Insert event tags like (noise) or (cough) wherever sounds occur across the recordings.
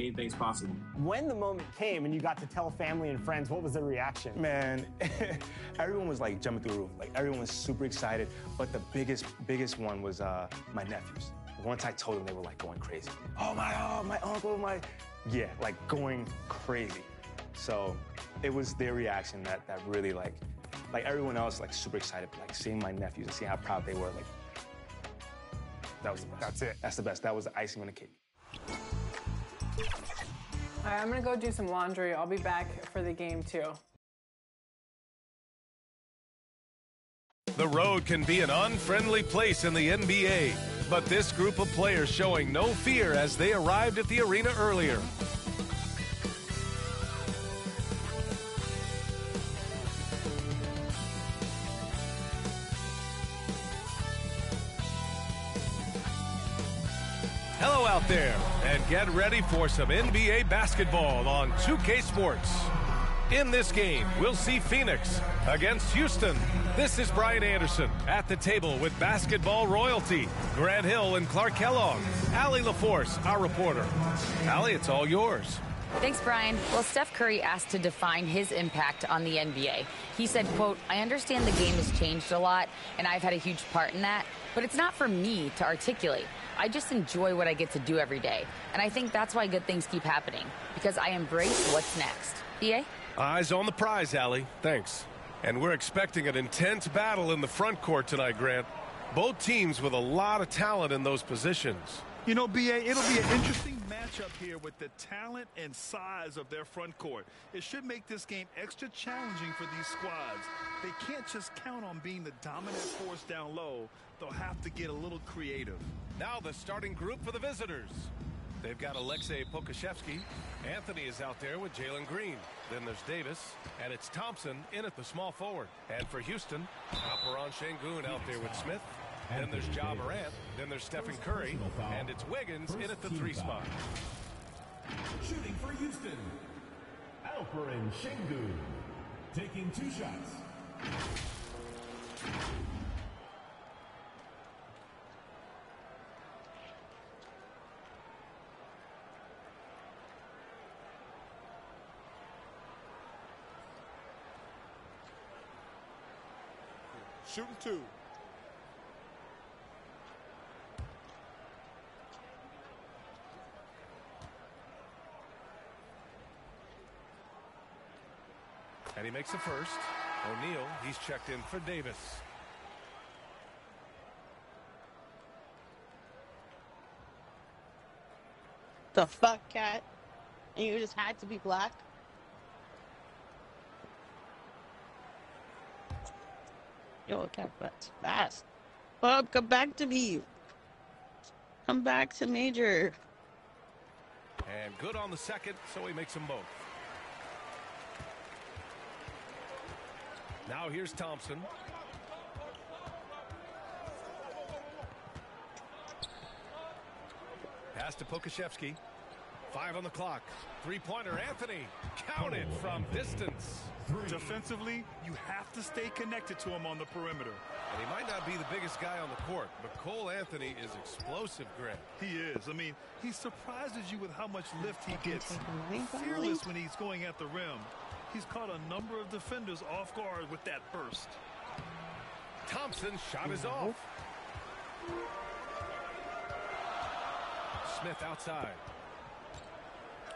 making things possible. When the moment came and you got to tell family and friends, what was the reaction? Man, (laughs) everyone was like jumping through the roof. Like everyone was super excited. But the biggest, biggest one was uh, my nephews. Once I told them, they were like going crazy. Oh my, oh my uncle, my, yeah, like going crazy. So it was their reaction that that really like, like everyone else like super excited, like seeing my nephews and seeing how proud they were. Like that was the best. That's it. That's the best. That was the icing on the cake. All right, I'm gonna go do some laundry. I'll be back for the game too. The road can be an unfriendly place in the NBA, but this group of players showing no fear as they arrived at the arena earlier. Hello out there, and get ready for some NBA basketball on 2K Sports. In this game, we'll see Phoenix against Houston. This is Brian Anderson at the table with basketball royalty, Grant Hill and Clark Kellogg, Allie LaForce, our reporter. Allie, it's all yours. Thanks, Brian. Well, Steph Curry asked to define his impact on the NBA. He said, quote, I understand the game has changed a lot, and I've had a huge part in that, but it's not for me to articulate. I just enjoy what I get to do every day. And I think that's why good things keep happening, because I embrace what's next. EA? Eyes on the prize, Allie. Thanks. And we're expecting an intense battle in the front court tonight, Grant. Both teams with a lot of talent in those positions. You know, BA, it'll be an interesting matchup here with the talent and size of their front court. It should make this game extra challenging for these squads. They can't just count on being the dominant force down low. They'll have to get a little creative. Now the starting group for the visitors. They've got Aleksej Pokusevski. Anthony is out there with Jalen Green. Then there's Davis, and it's Thompson in at the small forward. And for Houston, Alperen Sengun out there with Smith. Then there's Ja Morant. Then there's Stephen Curry. And it's Wiggins in at the three spot. Shooting for Houston. Alperen Sengun. Taking two shots. Shooting two. And he makes the first. O'Neale, he's checked in for Davis. The fuck, cat? And you just had to be black? Yo, cat, that's fast. Bob, come back to me. Come back to Major. And good on the second, so he makes them both. Now here's Thompson. Pass to Pokusevski. Five on the clock. Three-pointer, Anthony. Counted from distance. Defensively, you have to stay connected to him on the perimeter. And he might not be the biggest guy on the court, but Cole Anthony is explosive, Greg. He is. I mean, he surprises you with how much lift he gets. Fearless when he's going at the rim. He's caught a number of defenders off guard with that burst. Thompson's shot is off. Smith outside.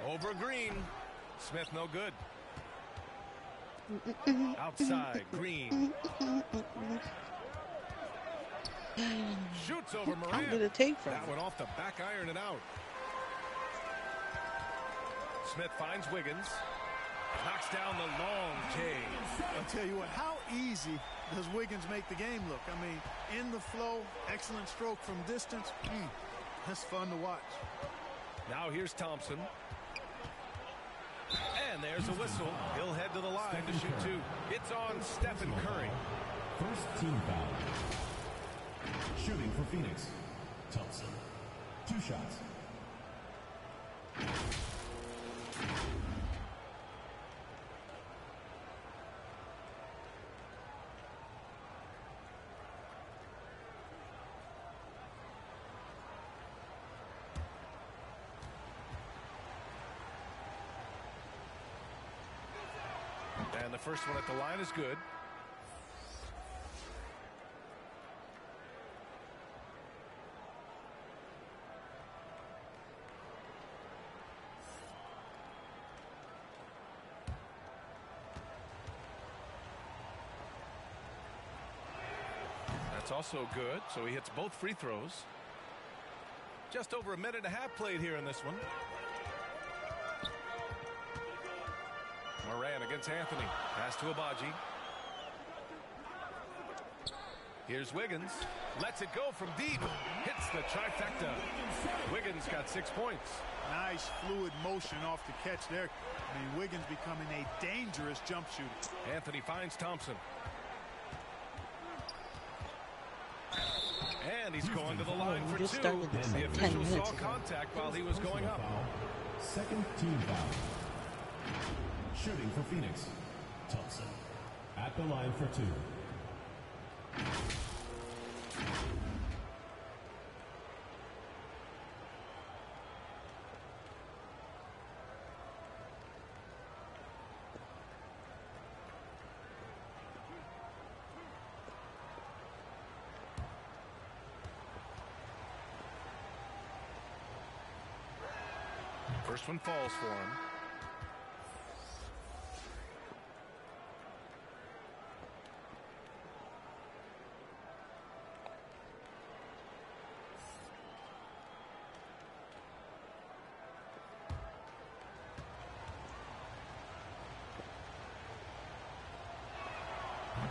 Over Green. Smith no good. Outside, Green. Shoots over How Morant. did it take from That him? one off the back iron and out. Smith finds Wiggins. Knocks down the long J. I'll tell you what, how easy does Wiggins make the game look? I mean, in the flow, excellent stroke from distance. Mm, that's fun to watch. Now here's Thompson. And there's a whistle. He'll head to the line to shoot two. It's on Stephen Curry. First team foul. Shooting for Phoenix. Thompson. Two shots. The first one at the line is good. That's also good. So he hits both free throws. Just over a minute and a half played here in this one. Against Anthony. Pass to Agbaji. Here's Wiggins. Lets it go from deep. Hits the trifecta. Wiggins got six points. Nice fluid motion off the catch there. I mean, Wiggins becoming a dangerous jump shooter. Anthony finds Thompson. And he's going to the line for just two. started The like 10 official saw minutes contact while he was going up. Second team foul. Shooting for Phoenix. Thompson. At the line for two. First one falls for him.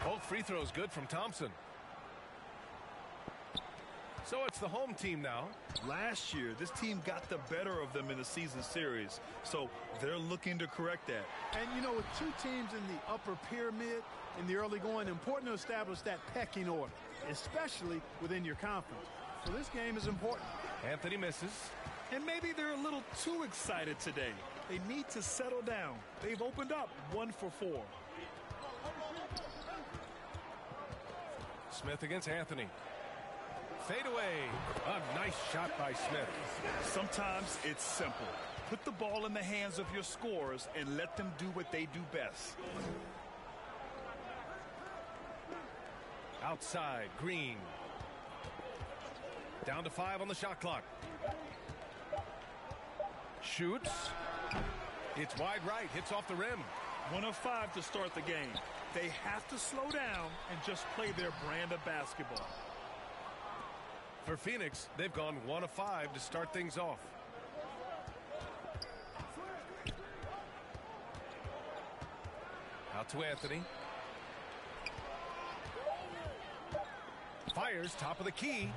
Both free throws good from Thompson. So it's the home team now. Last year, this team got the better of them in the season series, so they're looking to correct that. And you know, with two teams in the upper pyramid in the early going, important to establish that pecking order, especially within your conference. So this game is important. Anthony misses. And maybe they're a little too excited today. They need to settle down. They've opened up one for four. Smith against Anthony. Fade away. A nice shot by Smith. Sometimes it's simple. Put the ball in the hands of your scorers and let them do what they do best. Outside, Green. Down to five on the shot clock. Shoots. It's wide right. Hits off the rim. One of five to start the game. They have to slow down and just play their brand of basketball. For Phoenix, they've gone one of five to start things off. Out to Anthony. Fires top of the key.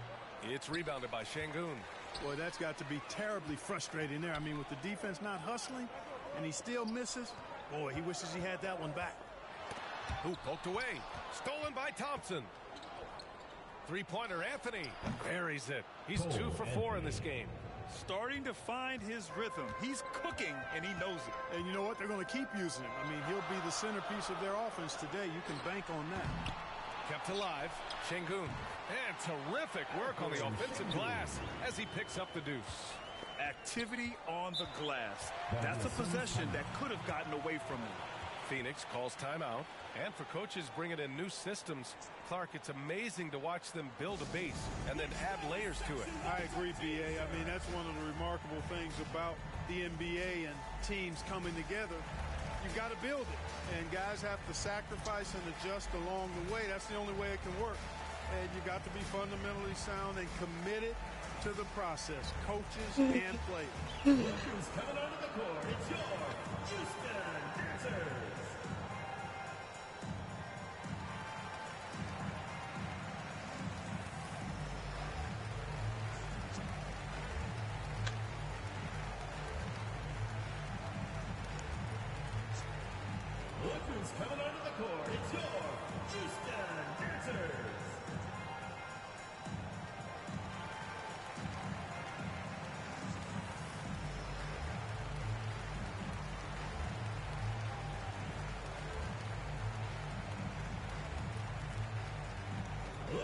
It's rebounded by Sengun. Boy, that's got to be terribly frustrating there. I mean, with the defense not hustling and he still misses, boy, he wishes he had that one back. Who poked away. Stolen by Thompson. Three-pointer Anthony buries it. He's oh, two for four in this game. Starting to find his rhythm. He's cooking, and he knows it. And you know what? They're going to keep using him. I mean, he'll be the centerpiece of their offense today. You can bank on that. Kept alive. Sengun. And terrific work on the offensive glass as he picks up the deuce. Activity on the glass. That's a possession that could have gotten away from him. Phoenix calls timeout. And for coaches bringing in new systems, Clark, it's amazing to watch them build a base and then add layers to it. I agree, BA. I mean, that's one of the remarkable things about the NBA and teams coming together. You've got to build it. And guys have to sacrifice and adjust along the way. That's the only way it can work. And you got to be fundamentally sound and committed to the process, coaches (laughs) and players. Coming onto the court? It's your Houston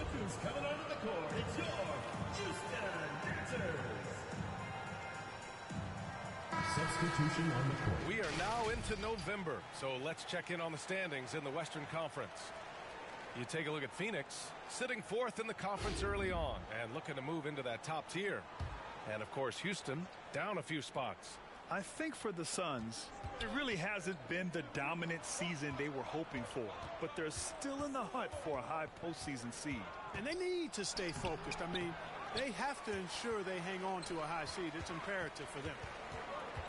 Look who's coming onto the court. It's your Houston Dancers. Substitution on the court. We are now into November, so let's check in on the standings in the Western Conference. You take a look at Phoenix, sitting fourth in the conference early on and looking to move into that top tier. And of course, Houston down a few spots. I think for the Suns, it really hasn't been the dominant season they were hoping for, but they're still in the hunt for a high postseason seed. And they need to stay focused. I mean, they have to ensure they hang on to a high seed. It's imperative for them.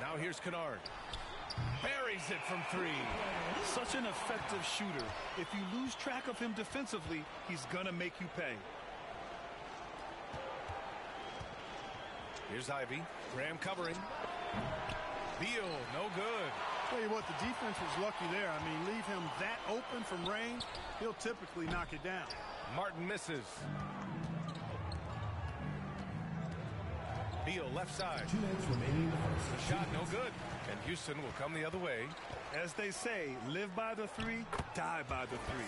Now here's Kennard. Buries it from three. Such an effective shooter. If you lose track of him defensively, he's going to make you pay. Here's Ivey. Graham covering. Beal, no good. Tell you what, the defense was lucky there. I mean, leave him that open from range, he'll typically knock it down. Martin misses. Beal left side. Two minutes remaining in the first. The shot no good. And Houston will come the other way. As they say, live by the three, die by the three.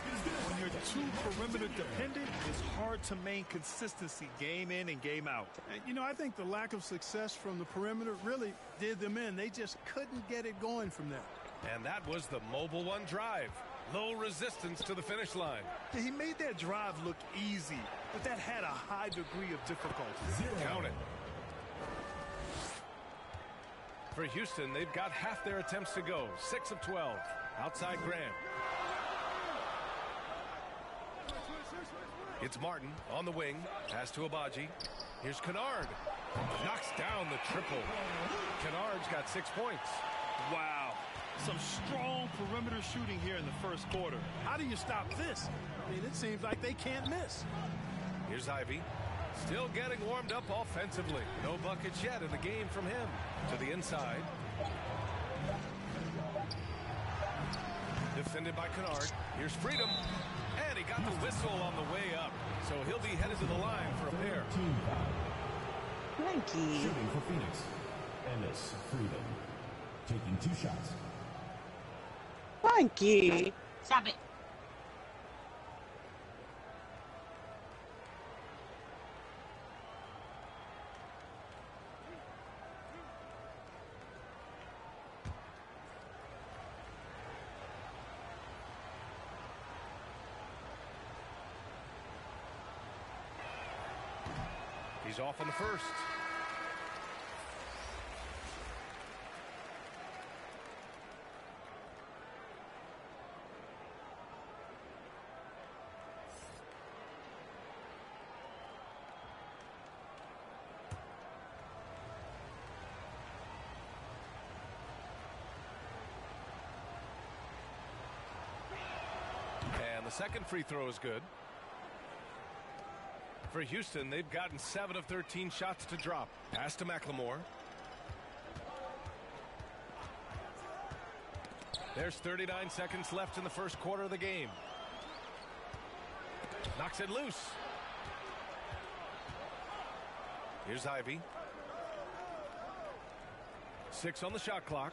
When you're too perimeter dependent, it's hard to maintain consistency game in and game out. And, you know, I think the lack of success from the perimeter really did them in. They just couldn't get it going from there. And that was the mobile one drive. Low resistance to the finish line. He made that drive look easy, but that had a high degree of difficulty. Count it. For Houston, they've got half their attempts to go. 6 of 12. Outside Graham. It's Martin on the wing. Pass to Agbaji. Here's Kennard. Knocks down the triple. Kennard's got six points. Wow. Some strong perimeter shooting here in the first quarter. How do you stop this? I mean, it seems like they can't miss. Here's Ivey. Still getting warmed up offensively. No buckets yet in the game from him. To the inside. Defended by Kennard. Here's Freedom. And he got the whistle on the way up. So he'll be headed to the line for a pair. Team foul. Frankie. Shooting for Phoenix. Ennis Freedom. Taking two shots. Frankie. Stop it. He's off on the first. And the second free throw is good. For Houston, they've gotten 7 of 13 shots to drop. Pass to McLemore. There's 39 seconds left in the first quarter of the game. Knocks it loose. Here's Ivey. Six on the shot clock.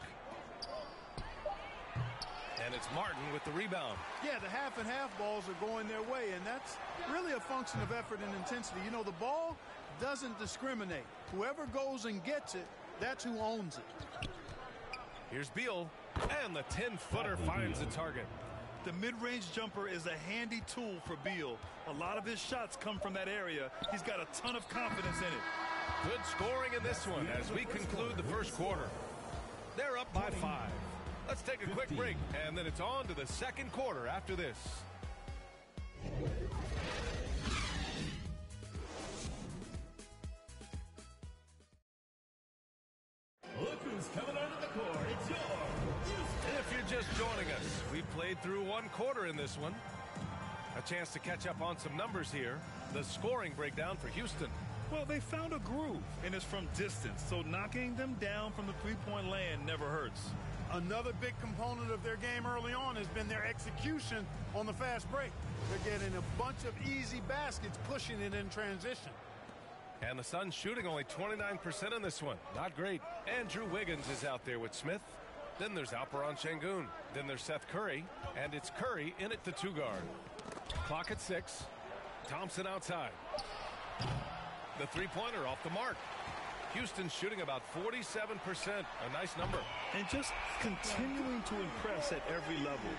And it's Martin with the rebound. Yeah, the half and half balls are going their way, and that's really a function of effort and intensity. You know, the ball doesn't discriminate. Whoever goes and gets it, that's who owns it. Here's Beal, and the 10-footer finds the target. The mid-range jumper is a handy tool for Beal. A lot of his shots come from that area. He's got a ton of confidence in it. Good scoring in this one as we conclude the first quarter. They're up by five. Let's take a quick break, and then it's on to the second quarter after this. Look who's coming onto the court. It's your Houston. If you're just joining us, we've played through one quarter in this one. A chance to catch up on some numbers here. The scoring breakdown for Houston. Well, they found a groove, and it's from distance, so knocking them down from the three-point land never hurts. Another big component of their game early on has been their execution on the fast break. They're getting a bunch of easy baskets, pushing it in transition. And the Suns shooting only 29% in this one. Not great. Andrew Wiggins is out there with Smith. Then there's Alperen Sengun. Then there's Seth Curry. And it's Curry in at the two guard. Clock at six. Thompson outside. The three-pointer off the mark. Houston shooting about 47%. A nice number. And just continuing to impress at every level.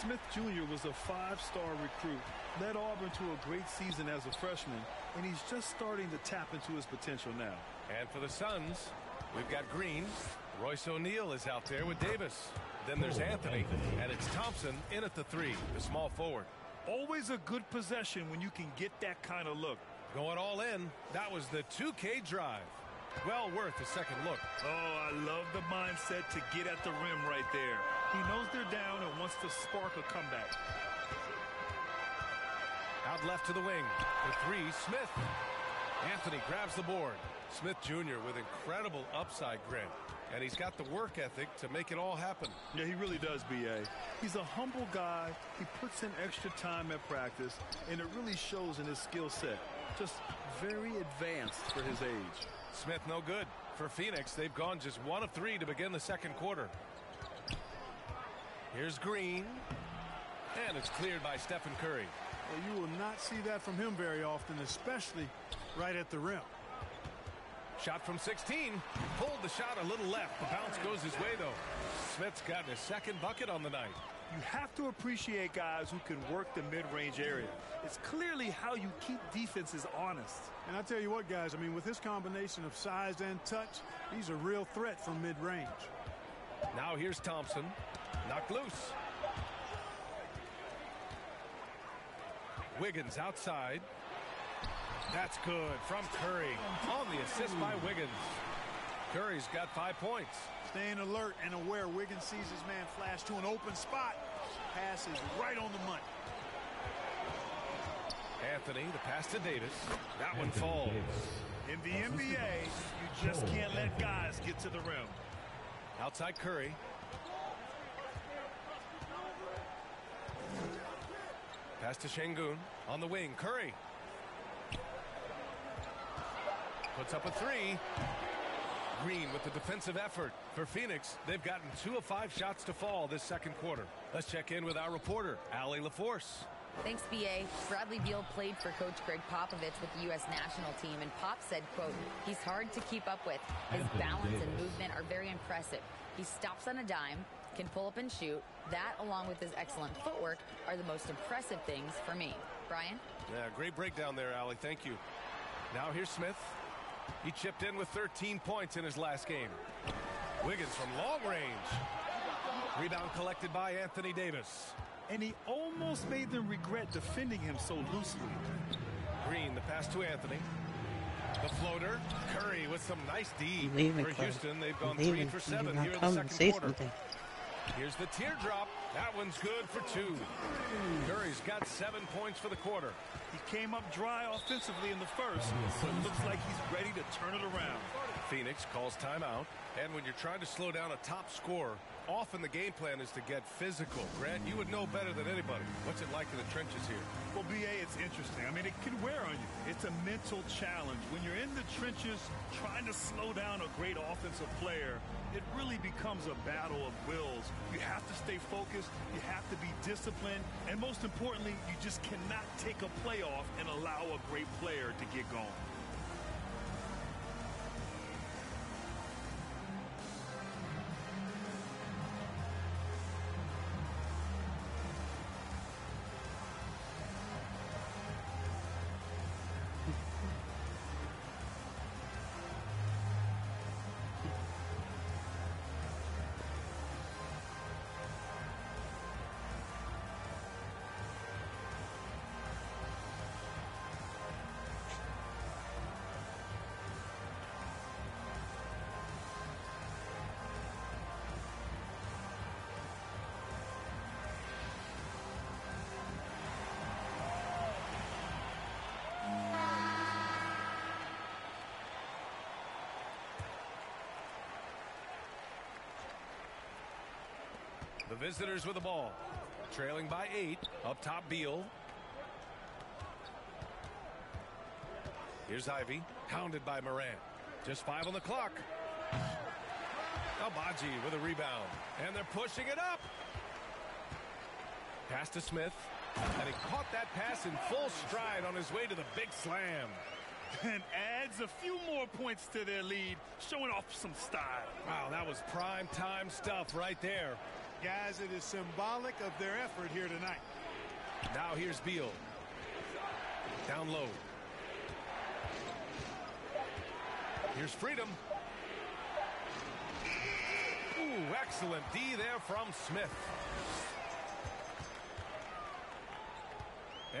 Smith Jr. was a five-star recruit, led Auburn to a great season as a freshman, and he's just starting to tap into his potential now. And for the Suns, we've got Green. Royce O'Neale is out there with Davis. Then there's Anthony, and it's Thompson in at the three, the small forward. Always a good possession when you can get that kind of look. Going all in, that was the 2K drive. Well worth a second look. Oh, I love the mindset to get at the rim right there. He knows they're down and wants to spark a comeback. Out left to the wing. The three, Smith. Anthony grabs the board. Smith Jr. with incredible upside grit. And he's got the work ethic to make it all happen. Yeah, he really does, B.A. He's a humble guy. He puts in extra time at practice, and it really shows in his skill set. Just very advanced for his age. Smith no good. For Phoenix, they've gone just one of three to begin the second quarter. Here's Green. And it's cleared by Stephen Curry. Well, you will not see that from him very often, especially right at the rim. Shot from 16. Pulled the shot a little left. The bounce goes his way, though. Smith's gotten his second bucket on the night. You have to appreciate guys who can work the mid-range area. It's clearly how you keep defenses honest. And I tell you what, guys, I mean, with this combination of size and touch, he's a real threat from mid-range. Now here's Thompson. Knocked loose. Wiggins outside. That's good from Curry on the assist by Wiggins. Curry's got five points. Staying alert and aware. Wiggins sees his man flash to an open spot. Pass is right on the money. Anthony, the pass to Davis. That one falls. In the NBA, you just can't let guys get to the rim. Outside Curry. Pass to Sengun on the wing. Curry. Puts up a three. Green with the defensive effort. For Phoenix, they've gotten two of five shots to fall this second quarter. Let's check in with our reporter, Allie LaForce. Thanks, BA. Bradley Beal played for Coach Gregg Popovich with the U.S. national team, and Pop said, quote, he's hard to keep up with. His balance and movement are very impressive. He stops on a dime, can pull up and shoot. That, along with his excellent footwork, are the most impressive things for me. Brian? Yeah, great breakdown there, Allie. Thank you. Now here's Smith. He chipped in with 13 points in his last game. Wiggins from long range. Rebound collected by Anthony Davis. And he almost made them regret defending him so loosely. Green, the pass to Anthony. The floater. Curry with some nice D. Leaving, For Clay. Houston, they've gone Leaving. three for seven here in the second quarter. something. Here's the teardrop. That one's good for two. Curry's got seven points for the quarter. He came up dry offensively in the first, but looks like he's ready to turn it around. Phoenix calls timeout. And when you're trying to slow down a top scorer, often the game plan is to get physical. Grant, you would know better than anybody. What's it like in the trenches here? Well, BA, it's interesting. I mean, it can wear on you. It's a mental challenge. When you're in the trenches trying to slow down a great offensive player, it really becomes a battle of wills. You have to stay focused, you have to be disciplined, and most importantly, you just cannot take a play off and allow a great player to get going. The visitors with the ball. Trailing by eight. Up top, Beal. Here's Ivey. Hounded by Moran. Just five on the clock. Agbaji with a rebound. And they're pushing it up. Pass to Smith. And he caught that pass in full stride on his way to the big slam. and adds a few more points to their lead, showing off some style. Wow, that was prime time stuff right there. Guys, it is symbolic of their effort here tonight. Now here's Beal. Down low. Here's Freedom. Ooh, excellent D there from Smith.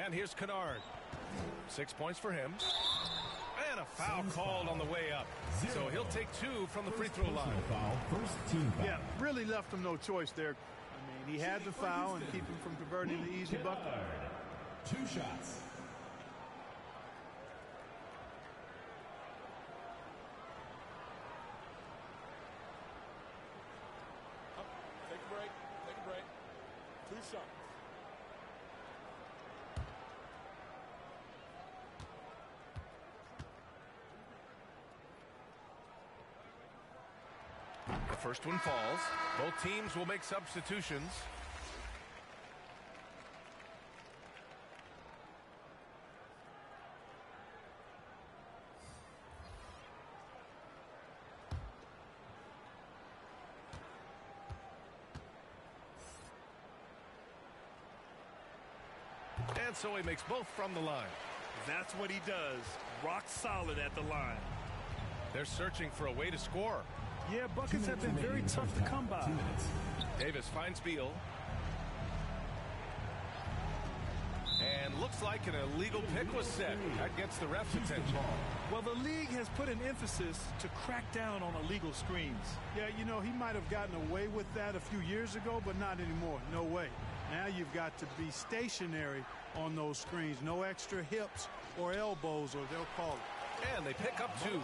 And here's Kennard. Six points for him. And a foul called on the way up. So he'll take two from the free throw line. Foul, first team foul. Yeah, really left him no choice there. I mean, he had the foul and keep him from converting the easy bucket. Two shots. Take a break. Take a break. Two shots. The first one falls. Both teams will make substitutions. And so he makes both from the line. That's what he does. Rock solid at the line. They're searching for a way to score. Yeah, buckets have been very tough to come by. Davis finds Beal. And looks like an illegal pick was set. That gets the ref's attention. Well, the league has put an emphasis to crack down on illegal screens. Yeah, you know, he might have gotten away with that a few years ago, but not anymore. No way. Now you've got to be stationary on those screens. No extra hips or elbows, or they'll call it. And they pick up two.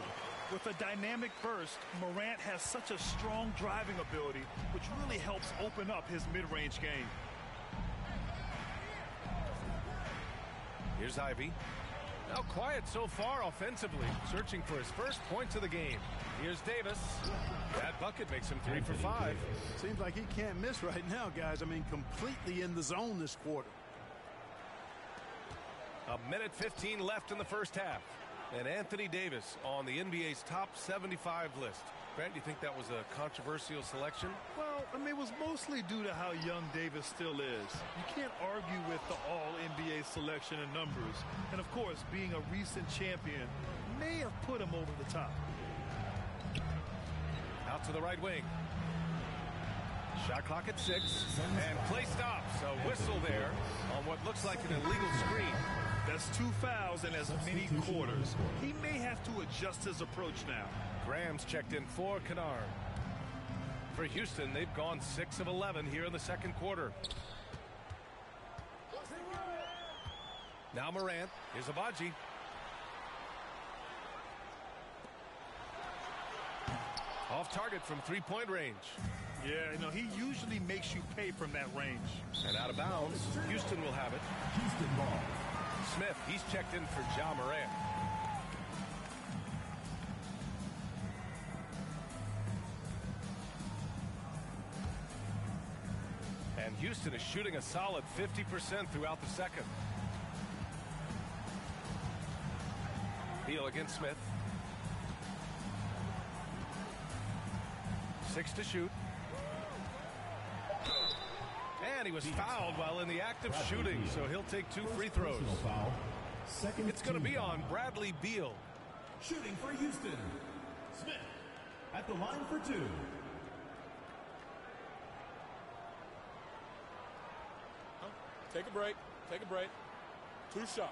With a dynamic burst, Morant has such a strong driving ability, which really helps open up his mid-range game. Here's Ivey. Now quiet so far offensively, searching for his first points of the game. Here's Davis. That bucket makes him three for five. Seems like he can't miss right now, guys. I mean, completely in the zone this quarter. A minute 15 left in the first half. And Anthony Davis on the NBA's top 75 list. Grant, do you think that was a controversial selection? Well, I mean, it was mostly due to how young Davis still is. You can't argue with the all-NBA selection and numbers. And, of course, being a recent champion may have put him over the top. Out to the right wing. Shot clock at six. And play stops. A whistle there on what looks like an illegal screen. That's two fouls in as many quarters. He may have to adjust his approach now. Graham's checked in for Kennard. For Houston, they've gone 6 of 11 here in the second quarter. Now Morant. Here's Agbaji. Off target from three-point range. Yeah, you know, he usually makes you pay from that range. And out of bounds. Houston will have it. Houston ball. Smith, he's checked in for Ja Morant. And Houston is shooting a solid 50% throughout the second. Beal against Smith. Six to shoot. And he was fouled while in the act of shooting, so he'll take two free throws. Second It's going to be on Bradley Beal. Shooting for Houston. Smith at the line for two. Take a break. Take a break. Two shots.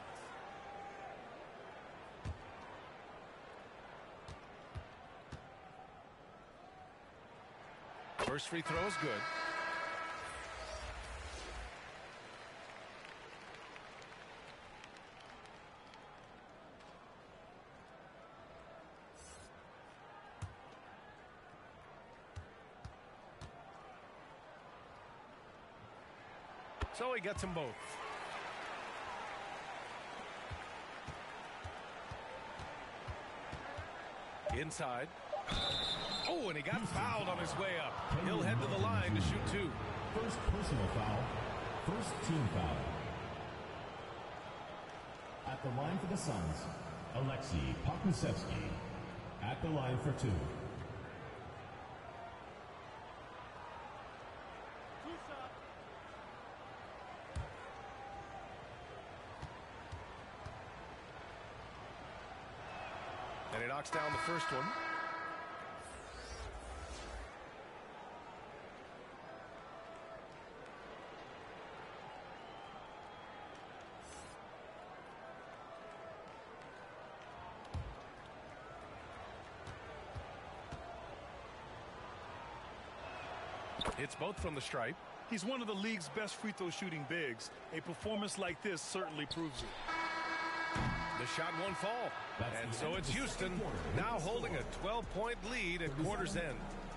First free throw is good. So he gets them both. Inside. Oh, and he got fouled on his way up. He'll head to the line to shoot two. First personal foul. First team foul. At the line for the Suns. Aleksej Pokusevski at the line for two. Knocks down the first one. Hits both from the stripe. He's one of the league's best free throw shooting bigs. A performance like this certainly proves it. The shot won't fall. And so it's Houston now holding a 12-point lead at quarter's end.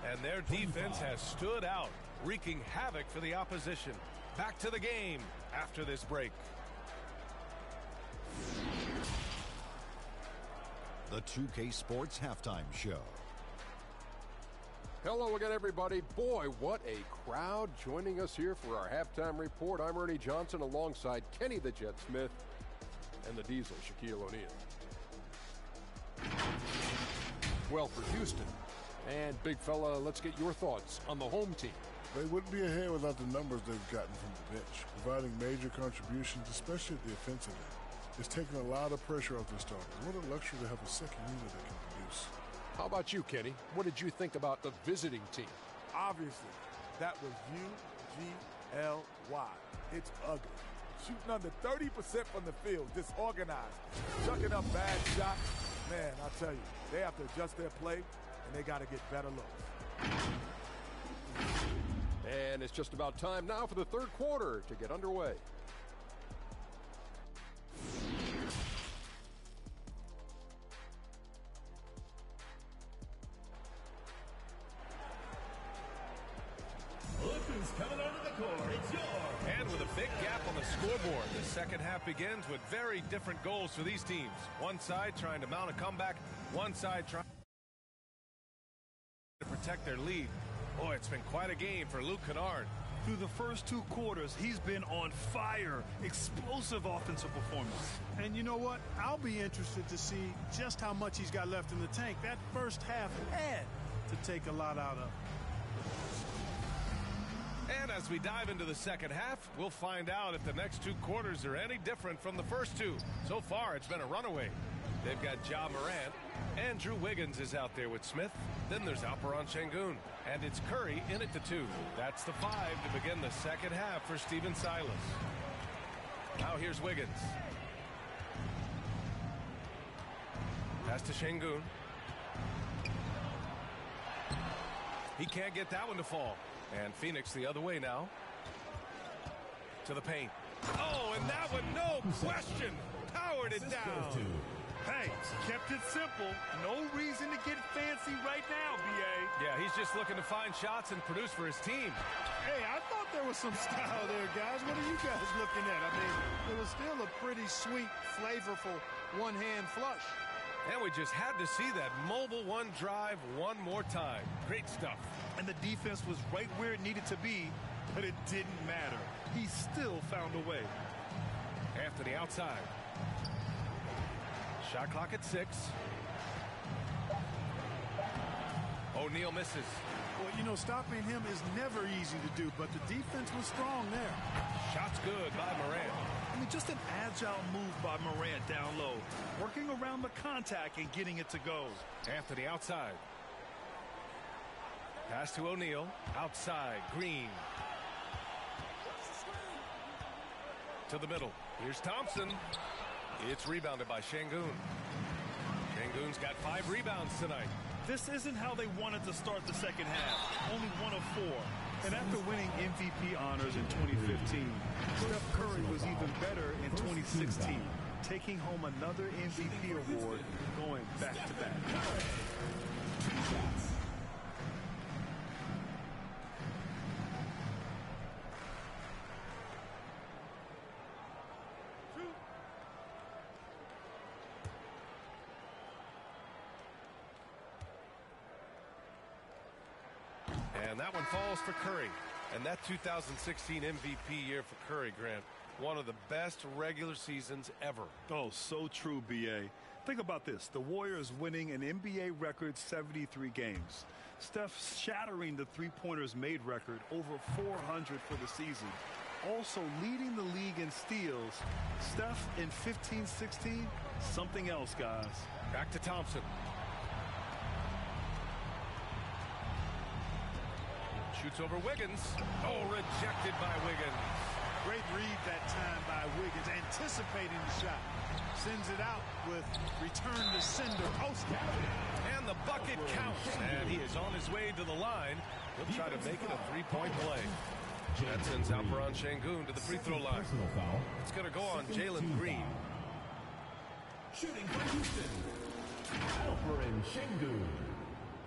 And their defense has stood out, wreaking havoc for the opposition. Back to the game after this break. The 2K Sports Halftime Show. Hello again, everybody. Boy, what a crowd joining us here for our halftime report. I'm Ernie Johnson alongside Kenny the Jet Smith and the Diesel, Shaquille O'Neal. Well, for Houston. And, big fella, let's get your thoughts on the home team. They wouldn't be ahead without the numbers they've gotten from the bench, providing major contributions, especially at the offensive end. It's taken a lot of pressure off their starters. What a luxury to have a second unit that can produce. How about you, Kenny? What did you think about the visiting team? Obviously, that was U-G-L-Y. It's ugly. Shooting under 30% from the field, disorganized, chucking up bad shots. Man, I tell you, they have to adjust their play, and they got to get better looks. And it's just about time now for the third quarter to get underway. Half begins with very different goals for these teams. One side trying to mount a comeback, one side trying to protect their lead. Boy, it's been quite a game for Luke Kennard. Through the first two quarters, he's been on fire. Explosive offensive performance. And you know what? I'll be interested to see just how much he's got left in the tank. That first half had to take a lot out of. And as we dive into the second half, we'll find out if the next two quarters are any different from the first two. So far, it's been a runaway. They've got Ja Morant. Andrew Wiggins is out there with Smith. Then there's Alperen Sengun. And it's Curry in at the two. That's the five to begin the second half for Stephen Silas. Now here's Wiggins. Pass to Sengun. He can't get that one to fall. And Phoenix the other way now. To the paint. Oh, and that one, no question, powered it down. Hey, kept it simple. No reason to get fancy right now, B.A. Yeah, he's just looking to find shots and produce for his team. Hey, I thought there was some (laughs) style there, guys. What are you guys looking at? I mean, it was still a pretty sweet, flavorful one-hand flush. And we just had to see that mobile one drive one more time. Great stuff. And the defense was right where it needed to be, but it didn't matter. He still found a way. After the outside. Shot clock at six. O'Neale misses. Well, you know, stopping him is never easy to do, but the defense was strong there. Shots good by Morant. Mean, just an agile move by Morant down low, working around the contact and getting it to go. After the outside. Pass to O'Neale. Outside. Green. To the middle. Here's Thompson. It's rebounded by Sengun. Sengun's got five rebounds tonight. This isn't how they wanted to start the second half. Only one of four. And after winning MVP honors in 2015, Steph Curry was even better in 2016, taking home another MVP award going back to back. And that one falls for Curry. And that 2016 MVP year for Curry, Grant, one of the best regular seasons ever. Oh, so true, B.A. Think about this. The Warriors winning an NBA record 73 games. Steph shattering the three-pointers made record over 400 for the season. Also leading the league in steals. Steph in 15-16, something else, guys. Back to Thompson. Shoots over Wiggins. Oh, rejected by Wiggins. Great read that time by Wiggins, anticipating the shot. Sends it out with return to sender post. And the bucket counts. And he is on his way to the line. He'll try to make it a three-point play. That sends Alperen Sengun to the free throw line. It's going to go on Jalen Green. Shooting for Houston. Alperen Sengun.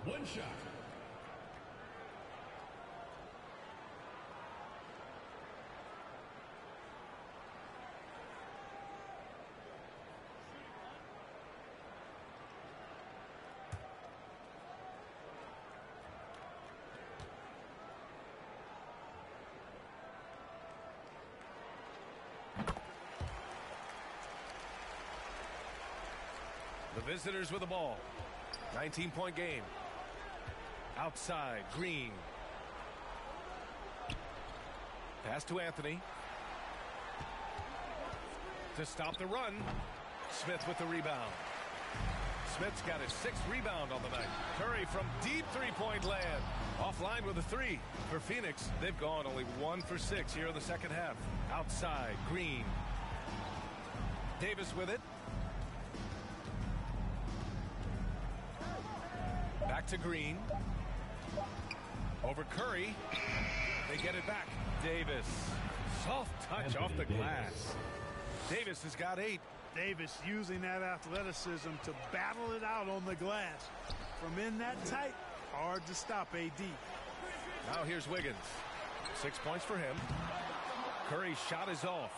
One shot. Visitors with the ball. 19-point game. Outside, Green. Pass to Anthony. To stop the run. Smith with the rebound. Smith's got his sixth rebound on the night. Curry from deep three-point land. Offline with a three. For Phoenix, they've gone only one for six here in the second half. Outside, Green. Davis with it. Back to Green. Over Curry. They get it back. Davis. Soft touch off the glass. Davis has got eight. Davis using that athleticism to battle it out on the glass. From in that tight, hard to stop AD. Now here's Wiggins. Six points for him. Curry's shot is off.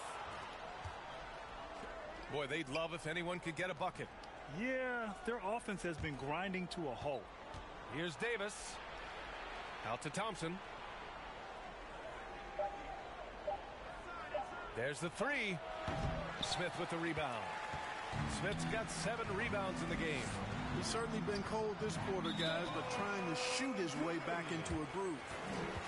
Boy, they'd love if anyone could get a bucket. Yeah, their offense has been grinding to a halt. Here's Davis. Out to Thompson. There's the three. Smith with the rebound. Smith's got seven rebounds in the game. He's certainly been cold this quarter, guys, but trying to shoot his way back into a groove.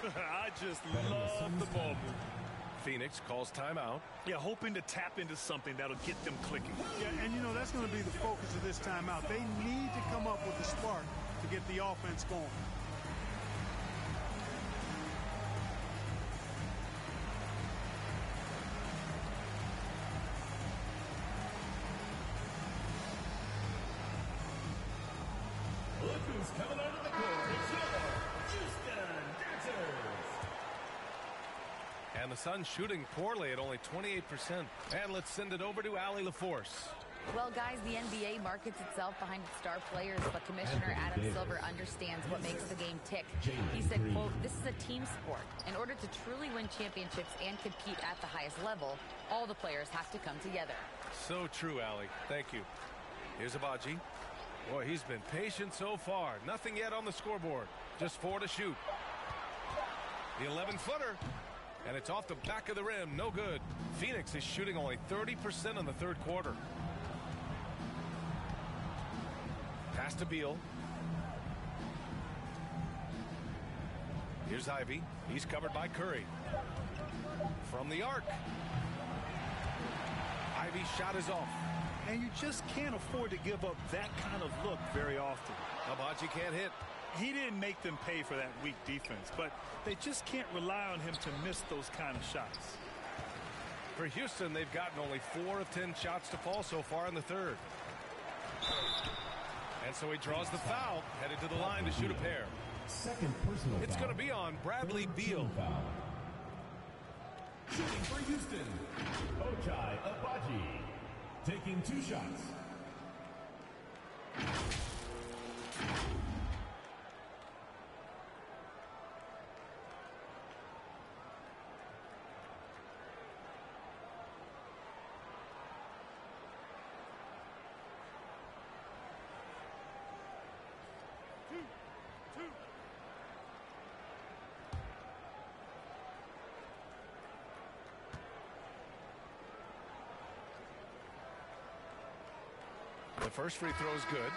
(laughs) I just love the ball movement. Phoenix calls timeout. Yeah, hoping to tap into something that'll get them clicking. Yeah, and you know, that's going to be the focus of this timeout. They need to come up with a spark to get the offense going. Suns shooting poorly at only 28%. And let's send it over to Allie LaForce. Well, guys, the NBA markets itself behind its star players, but Commissioner Adam Silver understands what makes the game tick. He said, quote, this is a team sport. In order to truly win championships and compete at the highest level, all the players have to come together. So true, Allie. Thank you. Here's Agbaji. Boy, he's been patient so far. Nothing yet on the scoreboard. Just four to shoot. The 11-footer. And it's off the back of the rim. No good. Phoenix is shooting only 30% in the third quarter. Pass to Beal. Here's Ivey. He's covered by Curry. From the arc. Ivey's shot is off. And you just can't afford to give up that kind of look very often. Agbaji can't hit. He didn't make them pay for that weak defense, but they just can't rely on him to miss those kind of shots. For Houston, they've gotten only four of 10 shots to fall so far in the third. And so he draws the foul, headed to the line to shoot a pair. Second personal It's going to be on Bradley Beal. foul. Shooting for Houston. Ochai Agbaji. Taking two shots. First free throw is good.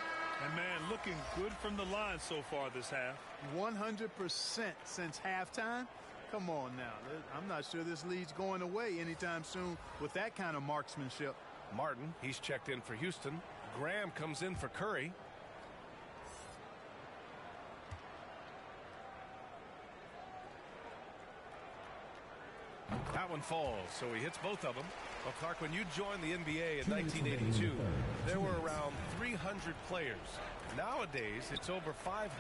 And man, looking good from the line so far this half. 100% since halftime. Come on now. I'm not sure this lead's going away anytime soon with that kind of marksmanship. Martin, he's checked in for Houston. Graham comes in for Curry. One falls, so he hits both of them. Well, Clark, when you joined the NBA in 1982, there were around 300 players. Nowadays, it's over 500.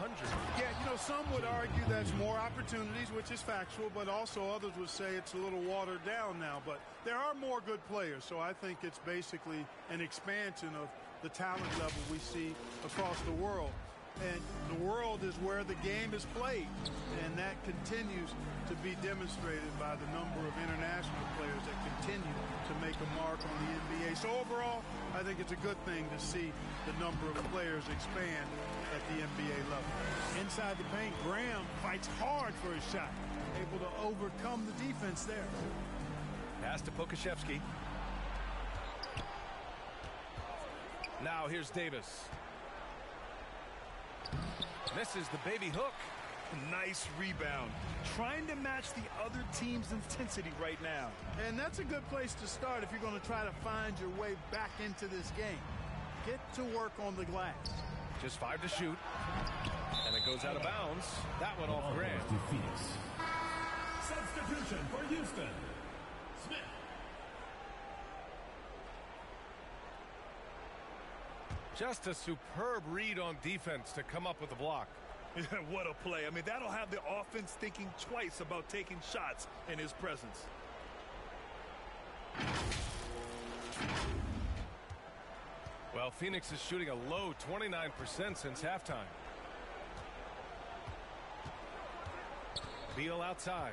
Yeah, you know, some would argue that's more opportunities, which is factual, but also others would say it's a little watered down now. But there are more good players, so I think it's basically an expansion of the talent level we see across the world. And the world is where the game is played. And that continues to be demonstrated by the number of international players that continue to make a mark on the NBA. So overall, I think it's a good thing to see the number of players expand at the NBA level. Inside the paint, Graham fights hard for his shot. Able to overcome the defense there. Pass to Pokusevski. Now here's Davis. Misses the baby hook. Nice rebound. Trying to match the other team's intensity right now. And that's a good place to start if you're going to try to find your way back into this game. Get to work on the glass. Just five to shoot. And it goes out of bounds. That one off Grant. Substitution for Houston. Smith. Just a superb read on defense to come up with the block. (laughs) what a play. I mean, that'll have the offense thinking twice about taking shots in his presence. Well, Phoenix is shooting a low 29% since halftime. Beal outside.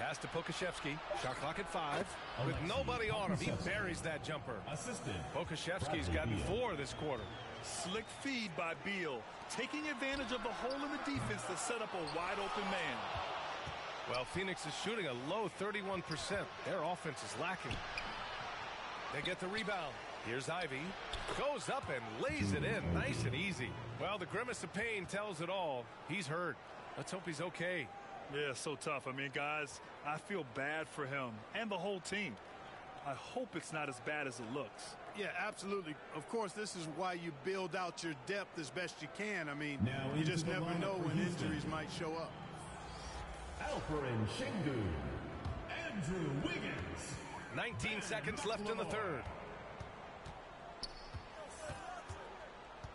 Pass to Pokusevski. Shot clock at five. Oh, With nobody on him, he (laughs) buries that jumper. Assisted. Pokusevski's gotten four this quarter. Slick feed by Beal, taking advantage of the hole in the defense to set up a wide open man. Well, Phoenix is shooting a low 31%. Their offense is lacking. They get the rebound. Here's Ivey. Goes up and lays it in nice and easy. Well, the grimace of pain tells it all. He's hurt. Let's hope he's okay. Yeah, so tough. I mean, guys, I feel bad for him and the whole team. I hope it's not as bad as it looks. Yeah, absolutely. Of course, this is why you build out your depth as best you can. I mean, now you just never know when Houston. injuries might show up. Alperen Sengun. Andrew Wiggins. 19 seconds left in the third.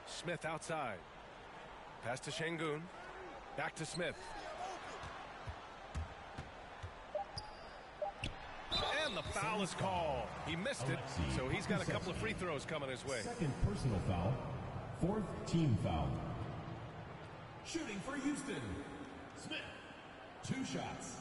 Smith outside. Pass to Sengun. Back to Smith. The foul is called. He missed it, so he's got a couple of free throws coming his way. Second personal foul. Fourth team foul. Shooting for Houston. Smith. Two shots.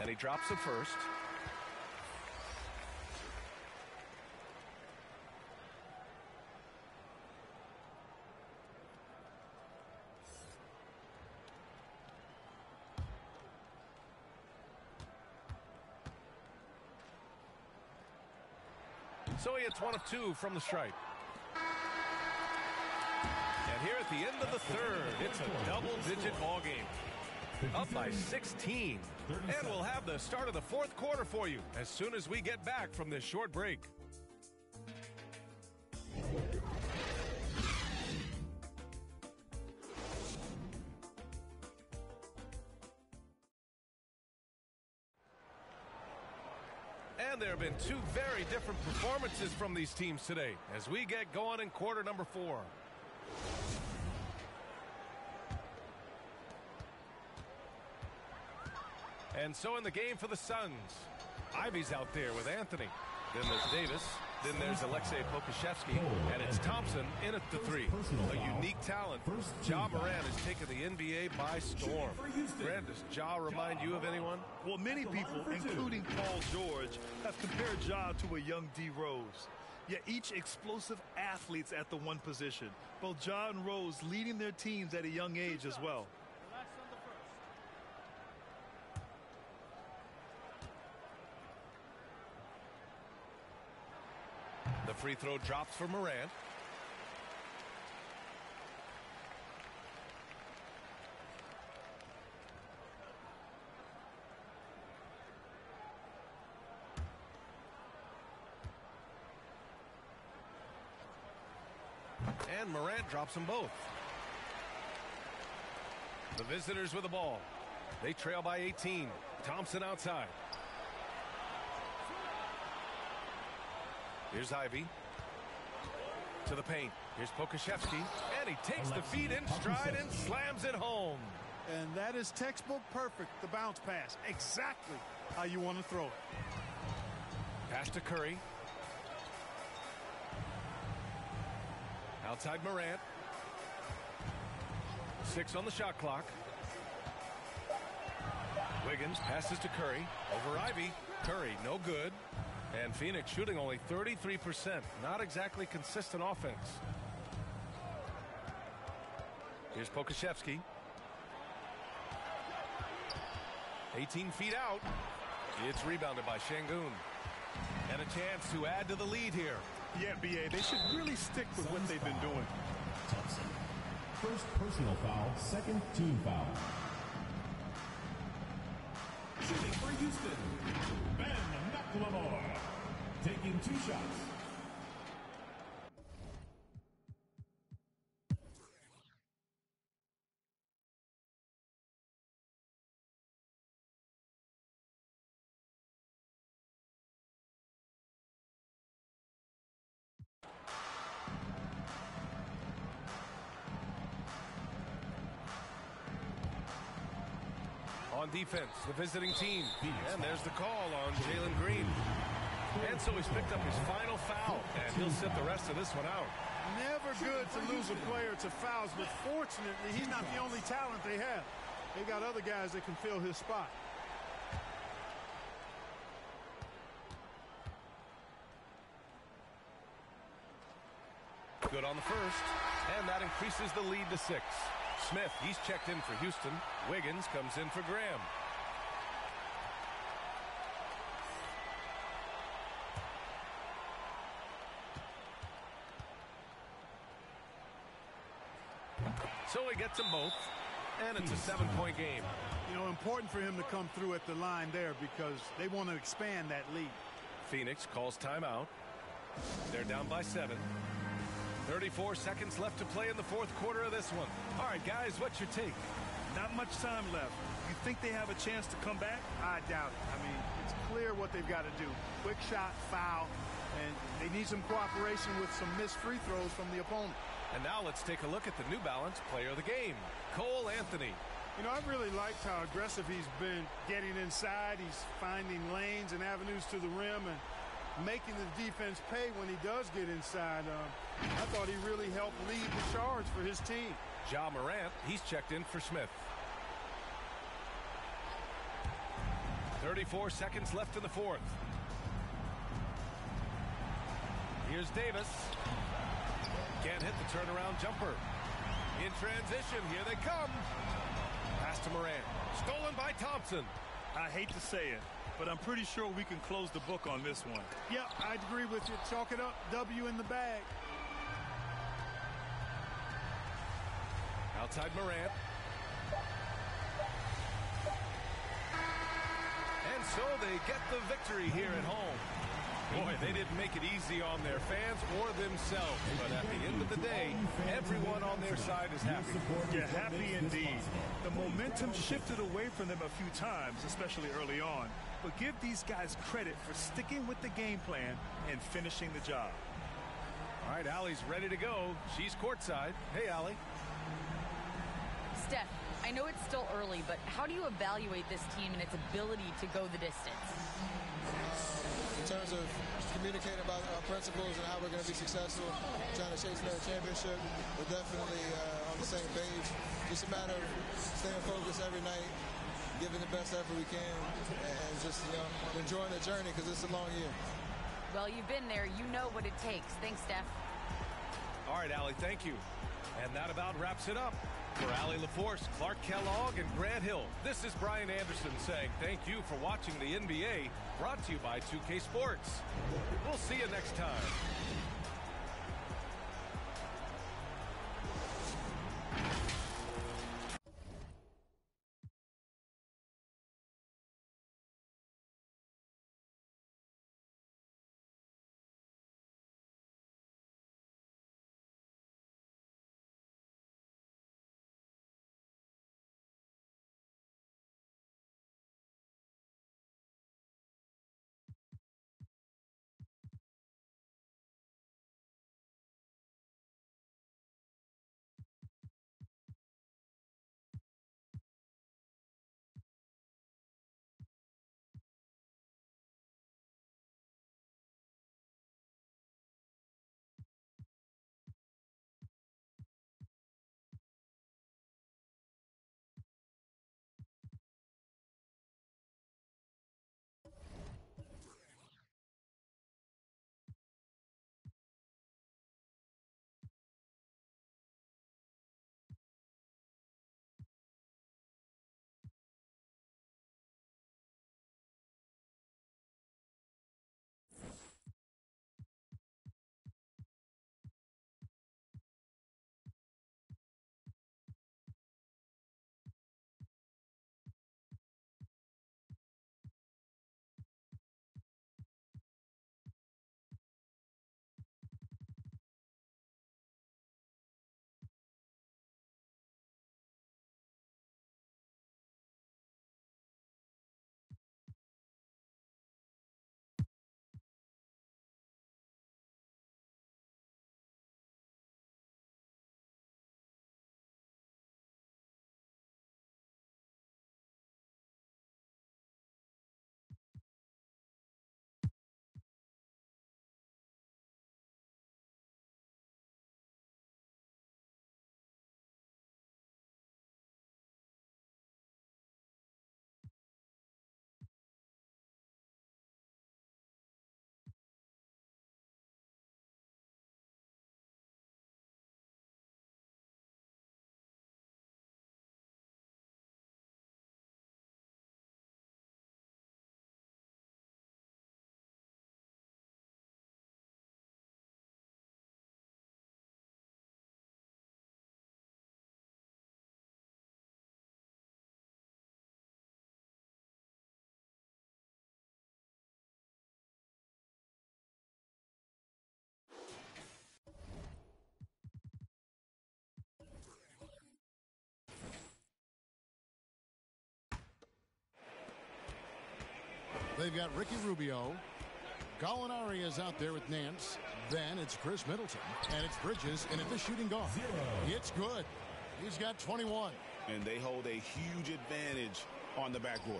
And he drops it first. So he hits one of two from the stripe. And here at the end of the third, it's a double-digit ball game. Up by 16. And we'll have the start of the fourth quarter for you as soon as we get back from this short break. Very different performances from these teams today as we get going in quarter number four. And so in the game for the Suns, Ivey's out there with Anthony. Then there's Davis. Then there's Aleksej Pokusevski. And it's Thompson in at the three. A unique talent. Ja Morant has taken the NBA by storm. Brad, does Ja remind you of anyone? Well, many people, including Paul George, have compared Ja to a young D. Rose. Yet each explosive athletes at the one position. Both Ja and Rose leading their teams at a young age as well. The free throw drops for Morant. And Morant drops them both. The visitors with the ball. They trail by 18. Thompson outside. Here's Ivey. To the paint. Here's Pokusevski. And he takes the feed in stride and slams it home. And that is textbook perfect, the bounce pass. Exactly how you want to throw it. Pass to Curry. Outside Morant. Six on the shot clock. Wiggins passes to Curry. Over Ivey. Curry, no good. And Phoenix shooting only 33%. Not exactly consistent offense. Here's Pokusevski. 18 feet out. It's rebounded by Sengun. And a chance to add to the lead here. Yeah, BA, they should really stick with what they've been doing. Thompson. First personal foul, second team foul. Shooting for Houston, Ben McLemore. Two shots. On defense, the visiting team. And there's the call on Jalen Green. And so he's picked up his final foul, and he'll sit the rest of this one out. Never good to lose a player to fouls, but fortunately, he's not the only talent they have. They got other guys that can fill his spot. Good on the first, and that increases the lead to six. Smith, he's checked in for Houston. Wiggins comes in for Graham. He gets them both, and it's a hmm. seven-point game. You know, important for him to come through at the line there because they want to expand that lead. Phoenix calls timeout. They're down by seven. 34 seconds left to play in the fourth quarter of this one. All right, guys, what's your take? Not much time left. You think they have a chance to come back? I doubt it. I mean, it's clear what they've got to do. Quick shot, foul, and they need some cooperation with some missed free throws from the opponent. And now let's take a look at the New Balance player of the game, Cole Anthony. You know, I've really liked how aggressive he's been getting inside. He's finding lanes and avenues to the rim and making the defense pay when he does get inside. Um, I thought he really helped lead the charge for his team. Ja Morant, he's checked in for Smith. 34 seconds left in the fourth. Here's Davis. Can't hit the turnaround jumper. In transition, here they come. Pass to Morant. Stolen by Thompson. I hate to say it, but I'm pretty sure we can close the book on this one. Yeah, I'd agree with you. Chalk it up. W in the bag. Outside Morant. And so they get the victory here at home. Boy, they didn't make it easy on their fans or themselves. But at the end of the day, everyone on their side is happy. Yeah, happy indeed. The momentum shifted away from them a few times, especially early on. But give these guys credit for sticking with the game plan and finishing the job. All right, Allie's ready to go. She's courtside. Hey, Allie. Steph, I know it's still early, but how do you evaluate this team and its ability to go the distance? In terms of communicating about our principles and how we're going to be successful, trying to chase another championship, we're definitely uh, on the same page. Just a matter of staying focused every night, giving the best effort we can, and just you know enjoying the journey because it's a long year. Well, you've been there. You know what it takes. Thanks, Steph. All right, Allie, thank you. And that about wraps it up. For Allie LaForce, Clark Kellogg, and Grant Hill, this is Brian Anderson saying thank you for watching the NBA, brought to you by 2K Sports. We'll see you next time. They've got Ricky Rubio. Gallinari is out there with Nance. Then it's Khris Middleton. And it's Bridges, and it's the shooting guard. It's good. He's got 21. And they hold a huge advantage on the backboard.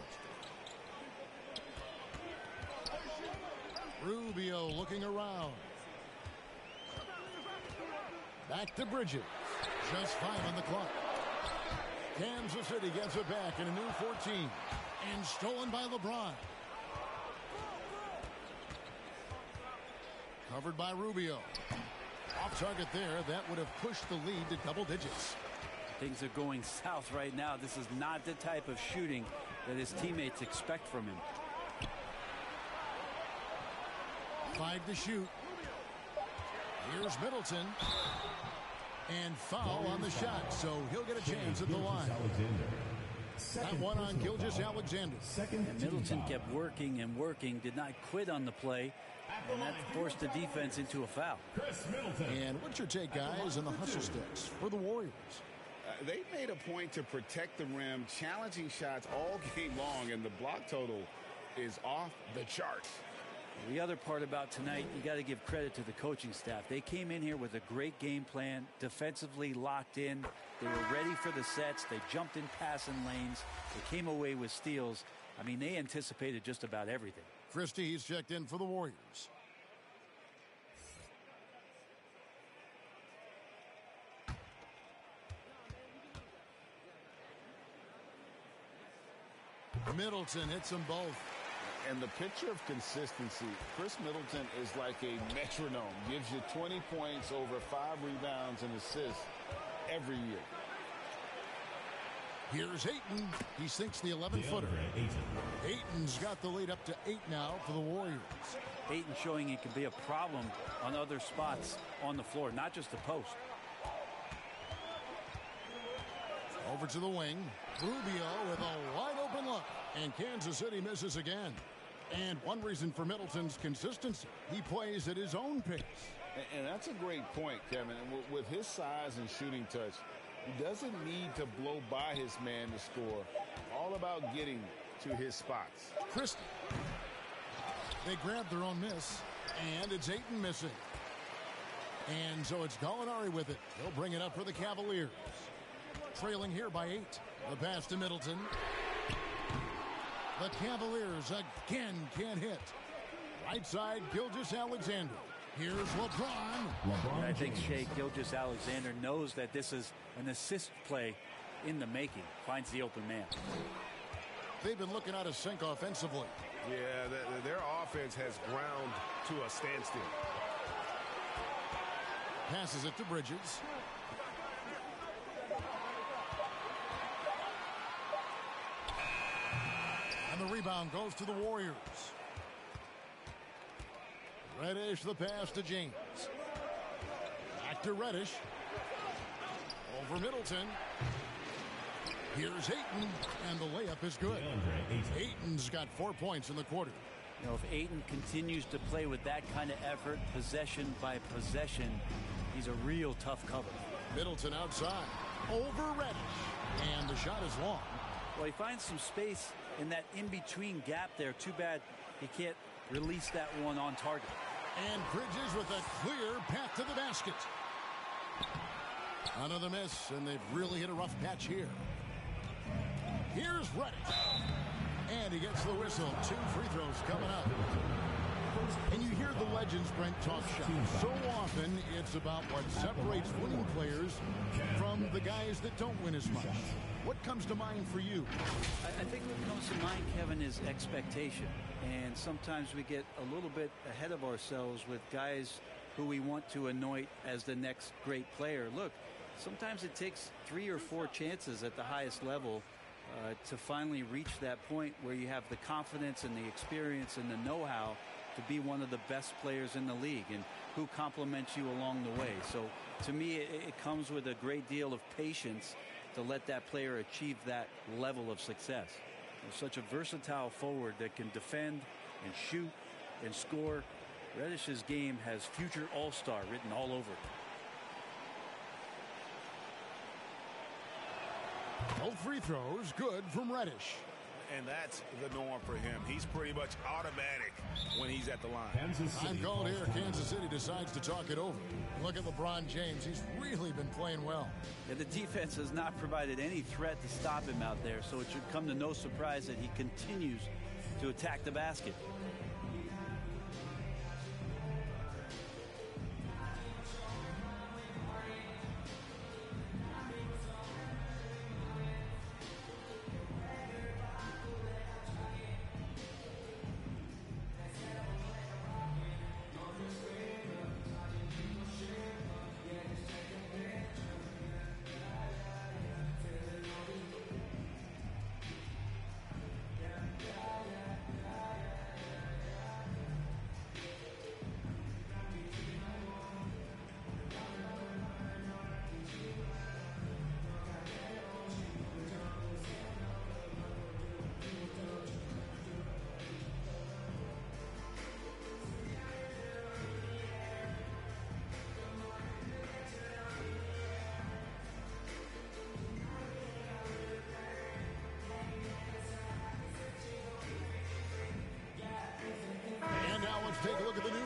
Rubio looking around. Back to Bridges. Just five on the clock. Kansas City gets it back in a new 14. And stolen by LeBron. Covered by Rubio. Off target there. That would have pushed the lead to double digits. Things are going (laughs) south right now. This is not the type of shooting that his teammates expect from him. Five to shoot. Here's Middleton. And foul on the shot, so he'll get a chance at the line. That one on Gilgeous-Alexander. Second And Middleton kept working and working, did not quit on the play, and that forced the defense into a foul. Khris Middleton. And what's your take, guys, on the hustle sticks for the Warriors? Uh, they made a point to protect the rim, challenging shots all (laughs) game long, and the block total is off the charts. The other part about tonight, you got to give credit to the coaching staff. They came in here with a great game plan, defensively locked in. They were ready for the sets. They jumped in passing lanes. They came away with steals. I mean, they anticipated just about everything. Christie, he's checked in for the Warriors. Middleton hits them both. And the picture of consistency, Khris Middleton is like a metronome. Gives you 20 points over five rebounds and assists every year. Here's Ayton. He sinks the 11-footer. Ayton's got the lead up to eight now for the Warriors. Ayton showing he can be a problem on other spots on the floor, not just the post. Over to the wing. Rubio with a wide open look. And Kansas City misses again. And one reason for Middleton's consistency, he plays at his own pace. And, and that's a great point, Kevin. And with, with his size and shooting touch, he doesn't need to blow by his man to score. All about getting to his spots. Christie. They grab their own miss, and it's Ayton missing. And so it's Gallinari with it. He'll bring it up for the Cavaliers. Trailing here by eight. The pass to Middleton. The Cavaliers again can't hit. Right side, Gilgeous-Alexander. Here's LeBron. LeBron I think Shea Gilgis Alexander knows that this is an assist play in the making. Finds the open man. They've been looking out of sync offensively. Yeah, the, their offense has ground to a standstill. Passes it to Bridges. The rebound goes to the Warriors. Reddish the pass to James. Back to Reddish. Over Middleton. Here's Ayton, and the layup is good. Ayton's got four points in the quarter. You know, if Ayton continues to play with that kind of effort, possession by possession, he's a real tough cover. Middleton outside. Over Reddish. And the shot is long. Well, he finds some space in that in-between gap there. Too bad he can't release that one on target. And Bridges with a clear path to the basket. Another miss, and they've really hit a rough patch here. Here's Reddish. And he gets the whistle. Two free throws coming up. And you hear the legends, Brent, talk shop. So often, it's about what separates winning players from the guys that don't win as much. What comes to mind for you? I, think what comes to mind, Kevin, is expectation. And sometimes we get a little bit ahead of ourselves with guys who we want to anoint as the next great player. Look, sometimes it takes three or four chances at the highest level uh, to finally reach that point where you have the confidence and the experience and the know-how to be one of the best players in the league and who compliments you along the way. So to me, it, it comes with a great deal of patience to let that player achieve that level of success. There's such a versatile forward that can defend and shoot and score. Reddish's game has future all-star written all over it. Both free throws good from Reddish. And that's the norm for him. He's pretty much automatic when he's at the line. I'm called here. Kansas City decides to talk it over. Look at LeBron James. He's really been playing well. Yeah, the defense has not provided any threat to stop him out there, so it should come to no surprise that he continues to attack the basket.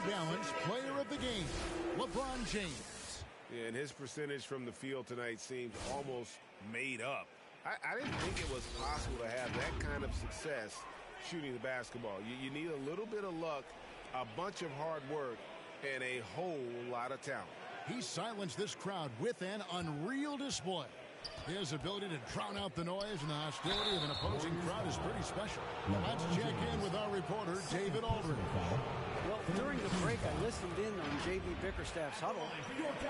A look at the New Balance Player of the Game, LeBron James. Yeah, and his percentage from the field tonight seems almost made up. I, I, didn't think it was possible to have that kind of success shooting the basketball. You, you need a little bit of luck, a bunch of hard work, and a whole lot of talent. He silenced this crowd with an unreal display. His ability to drown out the noise and the hostility of an opposing crowd is pretty special. Let's check in with our reporter, David Aldridge. During the break, I listened in on J.B. Bickerstaff's huddle,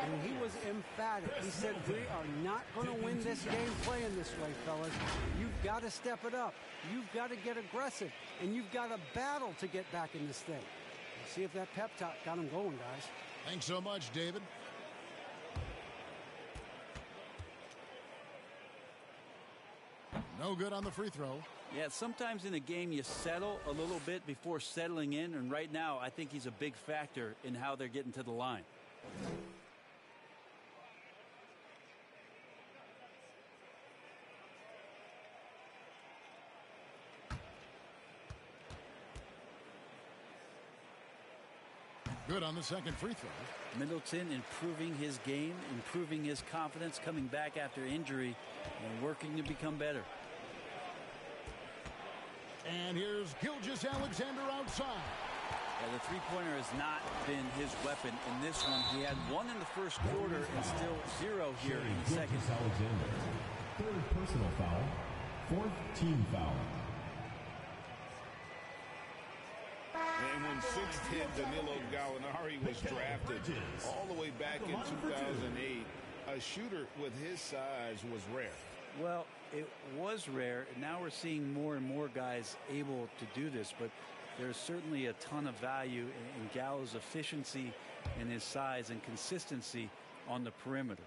and he was emphatic. He said, we are not going to win this game playing this way, fellas. You've got to step it up. You've got to get aggressive, and you've got to battle to get back in this thing. See if that pep talk got him going, guys. Thanks so much, David. No good on the free throw. Yeah, sometimes in a game you settle a little bit before settling in, and right now I think he's a big factor in how they're getting to the line. Good on the second free throw. Middleton improving his game, improving his confidence, coming back after injury, and working to become better. And here's Gilgeous-Alexander outside. Yeah, the three-pointer has not been his weapon in this one. He had one in the first quarter and still zero here in the second. Alexander. Third personal foul. Fourth team foul. And when 6'10 Danilo Gallinari was drafted all the way back in 2008, a shooter with his size was rare. Well, it was rare. Now we're seeing more and more guys able to do this, but there's certainly a ton of value in, Gallo's efficiency and his size and consistency on the perimeter.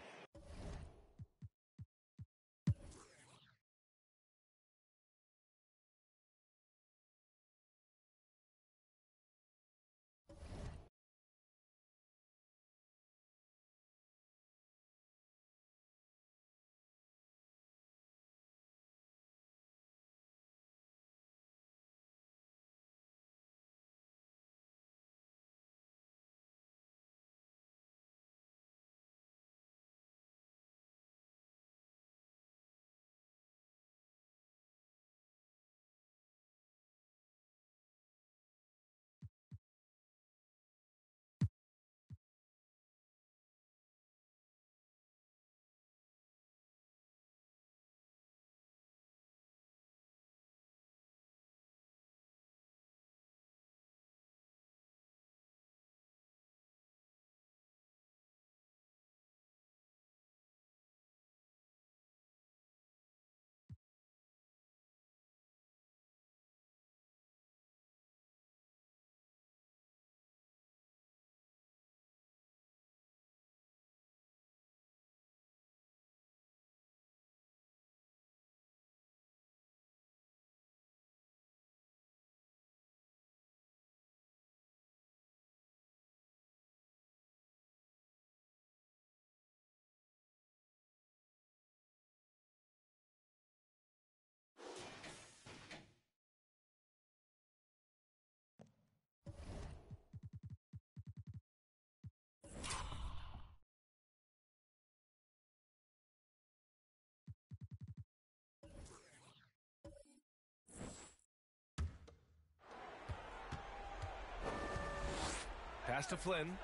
Pass to Flynn.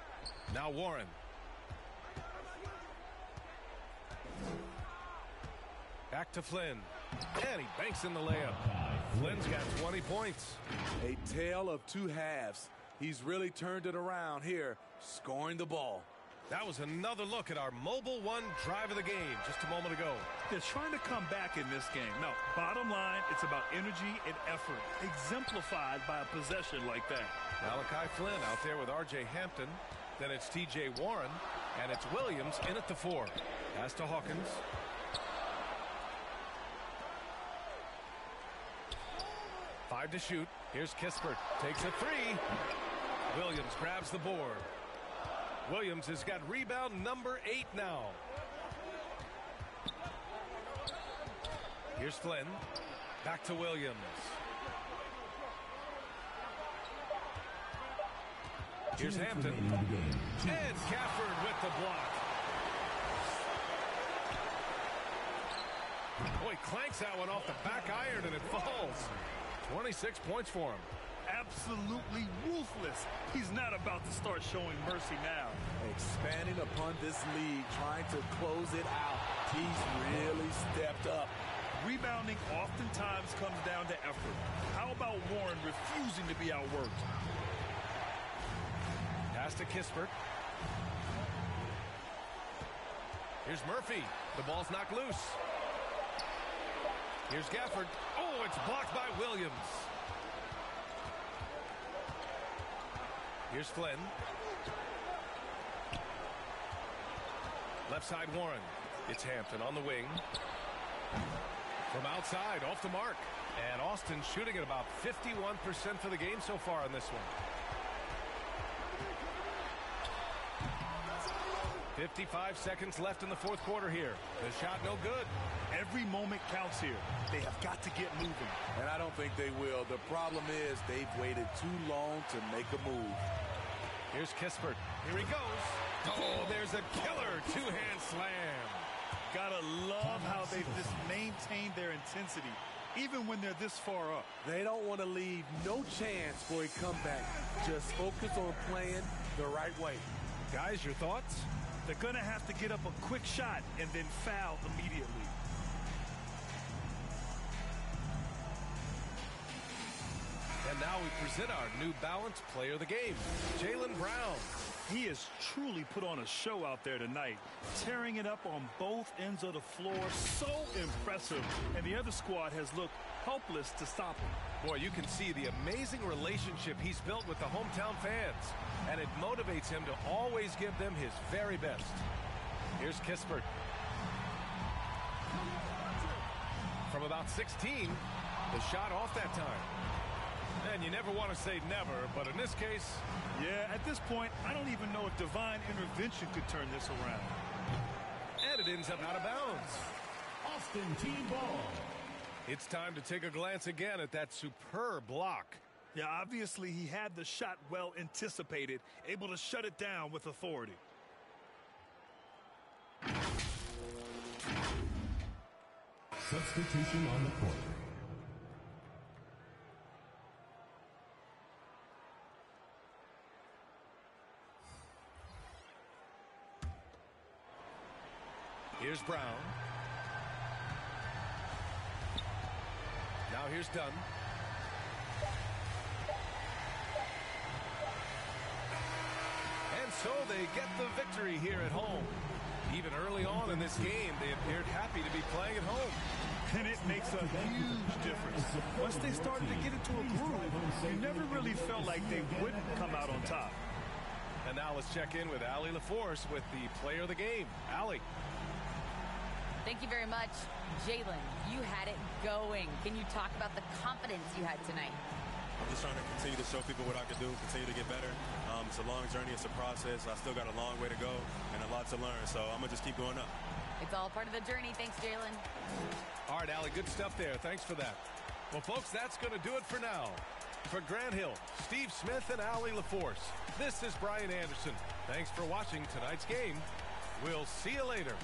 Now Warren. Back to Flynn. And he banks in the layup. Flynn's got 20 points. A tale of two halves. He's really turned it around here, scoring the ball. That was another look at our Mobile One drive of the game just a moment ago. They're trying to come back in this game. Now, bottom line, it's about energy and effort, exemplified by a possession like that. Malachi Flynn out there with R.J. Hampton. Then it's T.J. Warren, and it's Williams in at the four. Pass to Hawkins. Five to shoot. Here's Kispert. Takes a three. Williams grabs the board. Williams has got rebound number eight now. Here's Flynn. Back to Williams. Here's Hampton. And Gafford with the block. Boy, clanks that one off the back iron and it falls. 26 points for him. Absolutely ruthless. He's not about to start showing mercy now. Expanding upon this lead, trying to close it out. He's really stepped up. Rebounding oftentimes comes down to effort. How about Warren refusing to be outworked? Pass to Kispert. Here's Murphy. The ball's knocked loose. Here's Gafford. Oh, it's blocked by Williams. Here's Flynn. Left side Warren. It's Hampton on the wing. From outside, off the mark. And Austin shooting at about 51% for the game so far on this one. 55 seconds left in the fourth quarter here. The shot no good. Every moment counts here. They have got to get moving. And I don't think they will. The problem is they've waited too long to make a move. Here's Kispert. Here he goes. Oh, there's a killer two-hand slam. Gotta love how they've just maintained their intensity, even when they're this far up. They don't want to leave no chance for a comeback. Just focus on playing the right way. Guys, your thoughts? They're going to have to get up a quick shot and then foul immediately. And now we present our New Balance player of the game, Jaylen Brown. He has truly put on a show out there tonight, tearing it up on both ends of the floor. So impressive. And the other squad has looked helpless to stop him. Boy, you can see the amazing relationship he's built with the hometown fans. And it motivates him to always give them his very best. Here's Kispert. From about 16, the shot off that time. And you never want to say never, but in this case... Yeah, at this point, I don't even know if divine intervention could turn this around. And it ends up out of bounds. Austin T-Ball. It's time to take a glance again at that superb block. Yeah, obviously he had the shot well anticipated, able to shut it down with authority. Substitution on the court. Here's Brown. Now here's Dunn. And so they get the victory here at home. Even early on in this game, they appeared happy to be playing at home. And it makes a huge difference. Once they started to get into a groove, you never really felt like they wouldn't come out on top. And now let's check in with Allie LaForce with the player of the game. Allie. Thank you very much. Jaylen, you had it going. Can you talk about the confidence you had tonight? I'm just trying to continue to show people what I can do, continue to get better. Um, it's a long journey, it's a process. I still got a long way to go and a lot to learn, so I'm going to just keep going up. It's all part of the journey. Thanks, Jaylen. All right, Allie, good stuff there. Thanks for that. Well, folks, that's going to do it for now. For Grant Hill, Steve Smith, and Allie LaForce, this is Brian Anderson. Thanks for watching tonight's game. We'll see you later.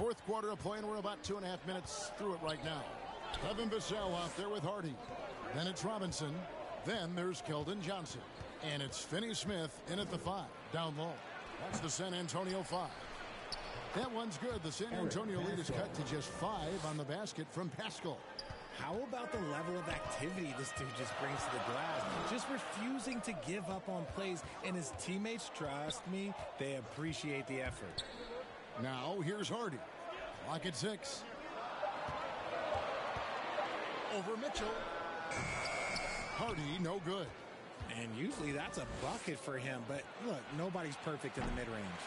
Fourth quarter of play, and we're about two and a half minutes through it right now. Devin Vassell out there with Hardy. Then it's Robinson. Then there's Keldon Johnson. And it's Finney Smith in at the five, down low. That's the San Antonio five. That one's good. The San Antonio lead is cut to just five on the basket from Pascal. How about the level of activity this dude just brings to the glass? Just refusing to give up on plays, and his teammates, trust me, they appreciate the effort. Now, here's Hardy. Lock at six. Over Mitchell. Hardy, no good. And usually that's a bucket for him, but look, nobody's perfect in the mid-range.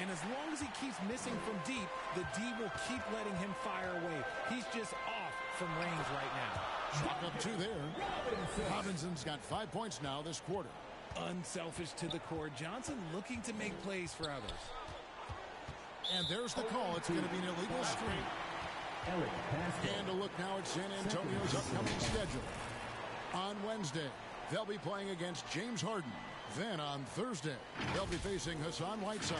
And as long as he keeps missing from deep, the D will keep letting him fire away. He's just off from range right now. Chalk up two there. Robinson's got five points now this quarter. Unselfish to the core. Johnson looking to make plays for others. And there's the call. It's going to be an illegal screen. And a look now at San Antonio's upcoming schedule. On Wednesday, they'll be playing against James Harden. Then on Thursday, they'll be facing Hassan Whiteside.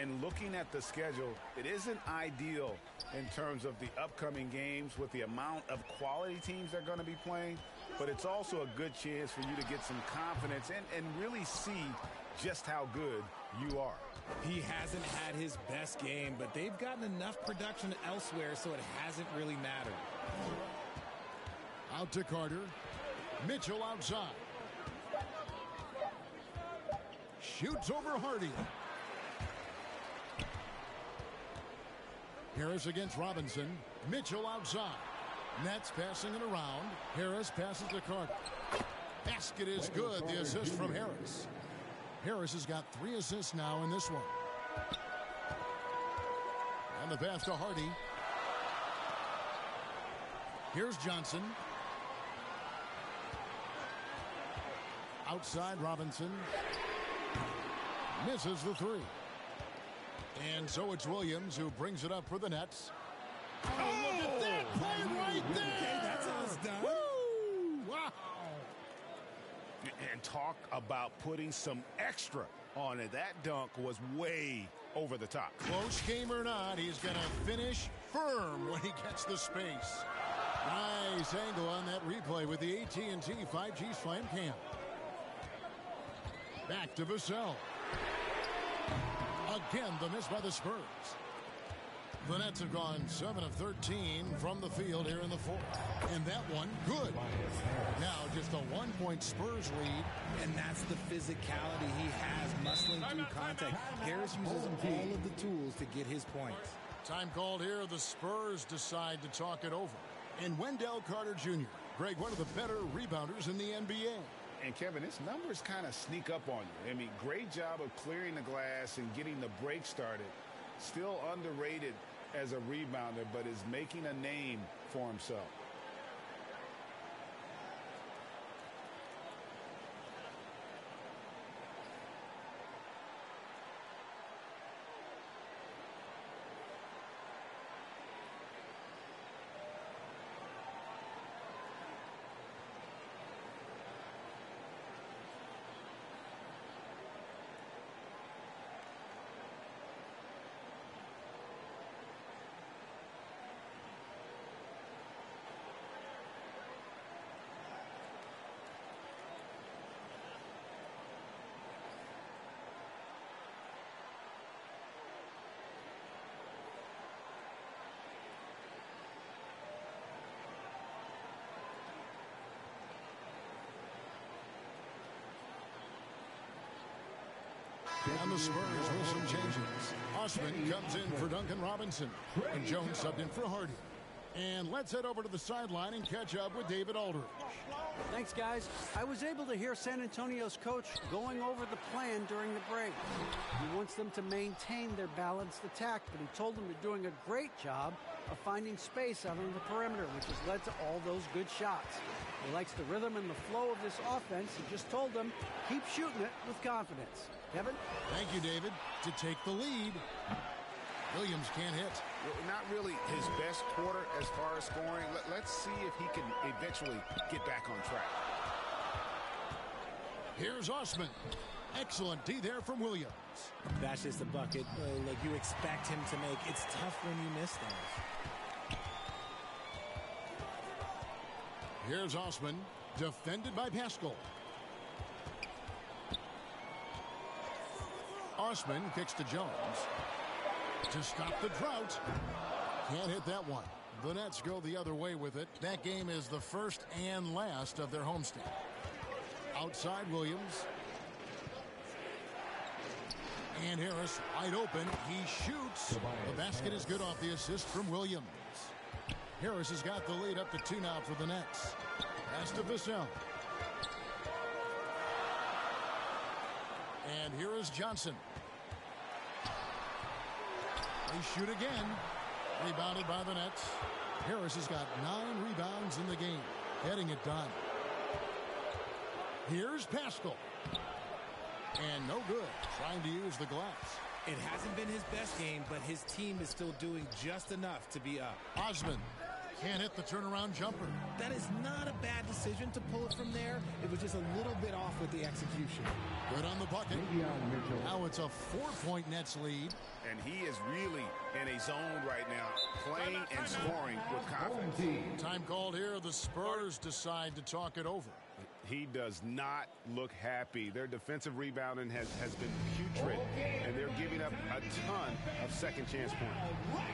And looking at the schedule, it isn't ideal in terms of the upcoming games with the amount of quality teams they're going to be playing, but it's also a good chance for you to get some confidence and, and really see just how good you are. He hasn't had his best game, but they've gotten enough production elsewhere, so it hasn't really mattered. Out to Carter. Mitchell outside. Shoots over Hardy. Harris against Robinson. Mitchell outside. Nets passing it around. Harris passes to Carter. Basket is good. The assist from Harris. Harris has got three assists now in this one. And the pass to Hardy. Here's Johnson. Outside Robinson. Misses the three. And so it's Williams who brings it up for the Nets. Oh, look at that play right there! Okay, that's how it's done. Woo! Wow! And talk about putting some extra on it. That dunk was way over the top. Close game or not, he's going to finish firm when he gets the space. Nice angle on that replay with the AT&T 5G Slam Cam. Back to Vassell. Again, the miss by the Spurs. The Nets have gone 7 of 13 from the field here in the fourth. And that one, good. Now just a one-point Spurs lead. And that's the physicality he has, muscling through contact. Harris uses all of the tools to get his points. Time called here. The Spurs decide to talk it over. And Wendell Carter Jr., Greg, one of the better rebounders in the NBA. And Kevin, his numbers kind of sneak up on you. I mean, great job of clearing the glass and getting the break started. Still underrated as a rebounder, but is making a name for himself. And the Spurs with some changes. Osman comes in for Duncan Robinson. And Jones subbed in for Hardy. And let's head over to the sideline and catch up with David Aldridge. Thanks, guys. I was able to hear San Antonio's coach going over the plan during the break. He wants them to maintain their balanced attack, but he told them they're doing a great job of finding space out on the perimeter, which has led to all those good shots. He likes the rhythm and the flow of this offense. He just told them, keep shooting it with confidence. Kevin? Thank you, David. To take the lead. Williams can't hit. Well, not really his best quarter as far as scoring. Let, us see if he can eventually get back on track. Here's Osman. Excellent D there from Williams. That's just a bucket uh, like you expect him to make. It's tough when you miss those. Here's Osman, defended by Pascal. Osman kicks to Jones. to stop the drought. Can't hit that one. The Nets go the other way with it. That game is the first and last of their homestand. Outside Williams. And Harris wide open. He shoots. The basket is good off the assist from Williams. Harris has got the lead up to two now for the Nets. Pass to Vassell. And here is Johnson. They shoot again. Rebounded by the Nets. Harris has got nine rebounds in the game. Getting it done. Here's Pascal. And no good. Trying to use the glass. It hasn't been his best game, but his team is still doing just enough to be up. Osman can't hit the turnaround jumper. That is not a bad decision to pull it from there. It was just a little bit off with the execution. Good on the bucket. Now it's a four-point Nets lead. And he is really in a zone right now, playing and scoring with confidence. Time called here. The Spurs decide to talk it over. He does not look happy. Their defensive rebounding has, has been putrid, and they're giving up a ton of second chance points.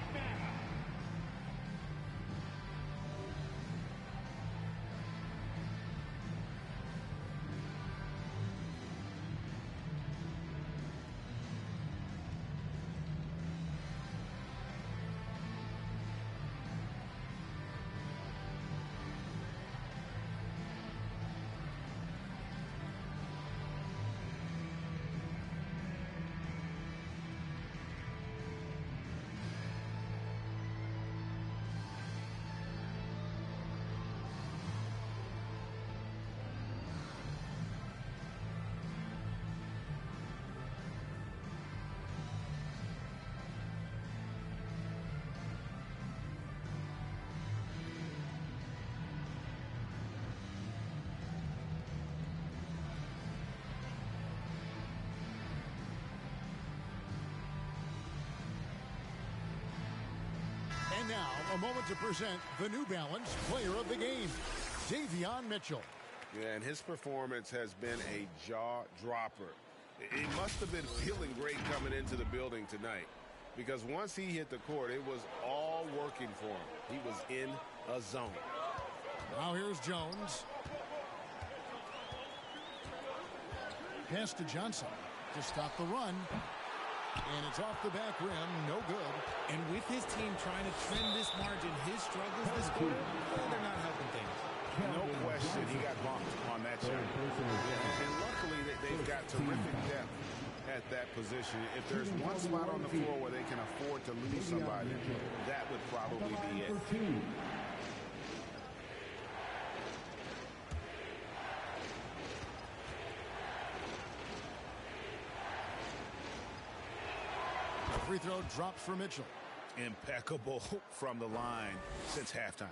Now, a moment to present the New Balance Player of the Game, Davion Mitchell. Yeah, and his performance has been a jaw dropper. He must have been feeling great coming into the building tonight because once he hit the court, it was all working for him. He was in a zone. Now here's Jones. Pass to Johnson to stop the run. And it's off the back rim. No good. And with his team trying to trim this margin, his struggles this quarter, they're not helping things. No question he got bumped on that shot. And luckily they've got terrific depth at that position. If there's one spot on the floor where they can afford to lose somebody, that would probably be it. Free throw drops for Mitchell. Impeccable (laughs) from the line since halftime.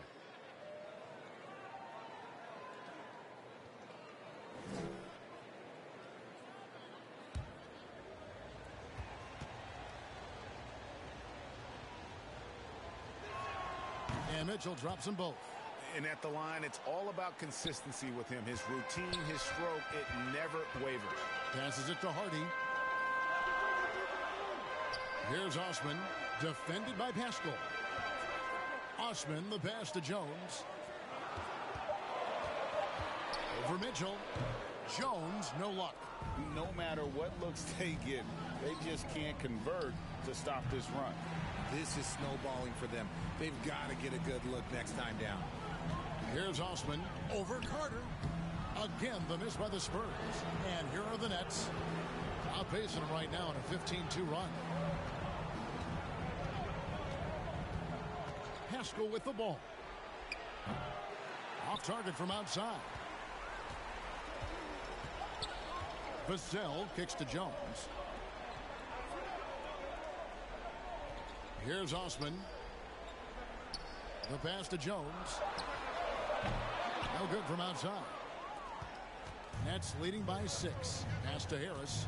And Mitchell drops them both. And at the line, it's all about consistency with him. His routine, his stroke, it never wavers. Passes it to Hardy. Here's Osman, defended by Pascal. Osman, the pass to Jones. Over Mitchell. Jones, no luck. No matter what looks (laughs) they get, they just can't convert to stop this run. This is snowballing for them. They've got to get a good look next time down. Here's Osman over Carter. Again, the miss by the Spurs. And here are the Nets. Outpacing them right now in a 15-2 run. Pascal with the ball. Off target from outside. Vassell kicks to Jones. Here's Osman. The pass to Jones. No good from outside. Nets leading by six. Pass to Harris.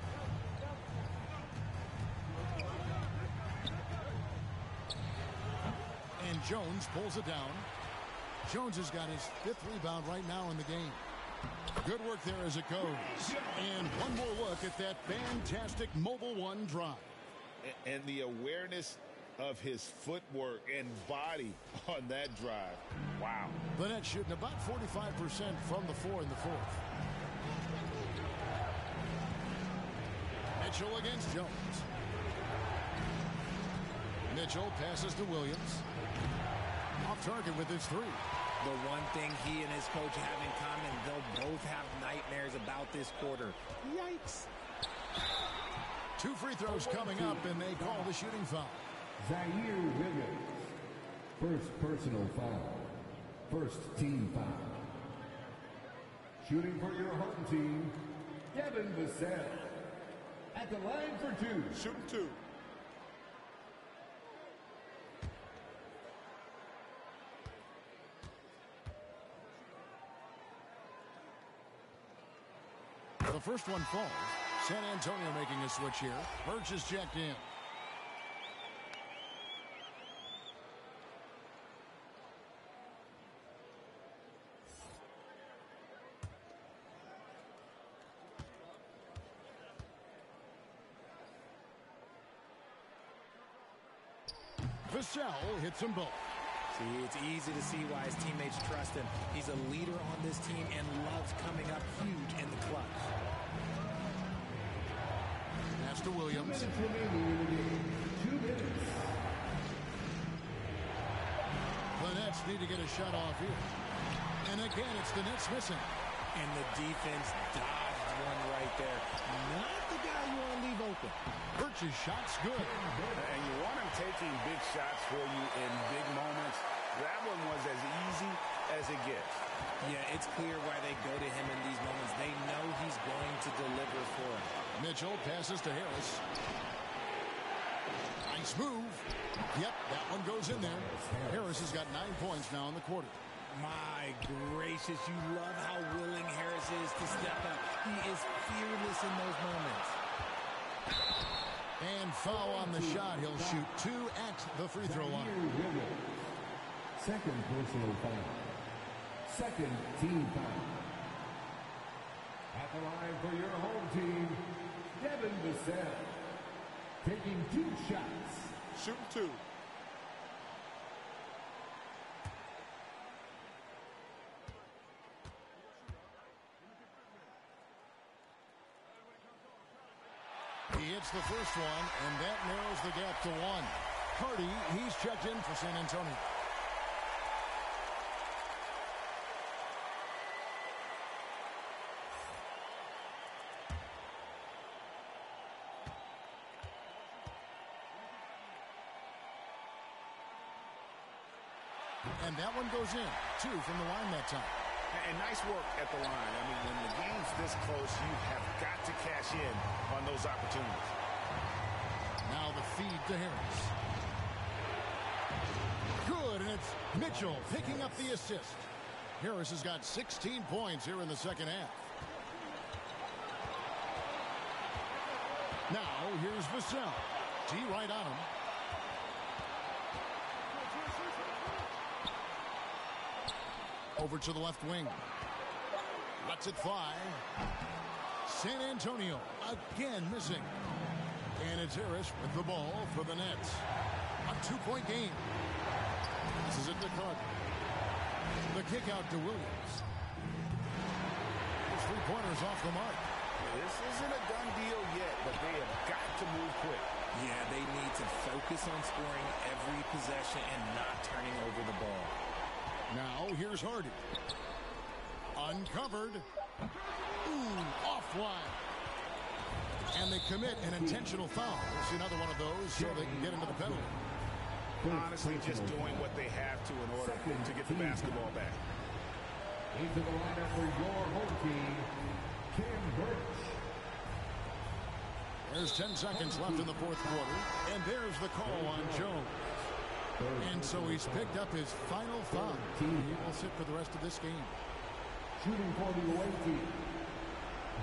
And Jones pulls it down. Jones has got his fifth rebound right now in the game. Good work there as it goes. And one more look at that fantastic Mobile One drive. and the awareness of his footwork and body (laughs) on that drive. Wow. The Nets shooting about 45% from the four in the fourth. Mitchell against Jones. Mitchell passes to Williams. Off target with his three. The one thing he and his coach have in common, they'll both have nightmares about this quarter. Yikes. Two free throws coming up, and they call the shooting foul. Ziaire Williams. First personal foul. First team foul. Shooting for your home team, Devin Vassell. At the line for two. Shooting two. The first one falls. San Antonio making a switch here. Birch is checked in. Vassell hits them both. See, it's easy to see why his teammates trust him. He's a leader on this team and loves coming up huge in the clutch. Pass to Williams. The Nets need to get a shot off here. And again, it's the Nets missing. And the defense dodged one right there. Not the guy you want to leave open. Birch's shot's good. And you want him taking big shots for you in big moments. That one was as easy as it gets. Yeah, it's clear why they go to him in these moments. They know he's going to deliver for them. Mitchell passes to Harris. Nice move. Yep, that one goes in there. Harris has got nine points now in the quarter. My gracious, you love how willing Harris is to step up. He is fearless in those moments. And foul on the shot. He'll shoot two at the free throw line. Second personal foul. Second team foul. At the line for your home team, Devin Vassell. Taking two shots. Shooting two. He hits the first one, and that narrows the gap to one. Carty, he's checked in for San Antonio. And that one goes in. Two from the line that time. And nice work at the line. I mean, when the game's this close, you have got to cash in on those opportunities. Now the feed to Harris. Good, and it's Mitchell picking up the assist. Harris has got 16 points here in the second half. Now here's Vassell. T right on him. Over to the left wing. Lets it fly. San Antonio again missing. And it's Harris with the ball for the Nets. A two-point game. This is it to Carter. The kick out to Williams. His three-pointers off the mark. This isn't a done deal yet, but they have got to move quick. Yeah, they need to focus on scoring every possession and not turning over the ball. Now here's Hardy. Uncovered. Ooh, offline. And they commit an intentional foul. We'll see another one of those so they can get into the penalty. Honestly, just doing what they have to in order to get the basketball back. Into the lineup for your home team, Khem Birch. There's 10 seconds left in the fourth quarter. And there's the call on Jones. And so he's picked up his final foul. He will sit for the rest of this game. Shooting for the away team,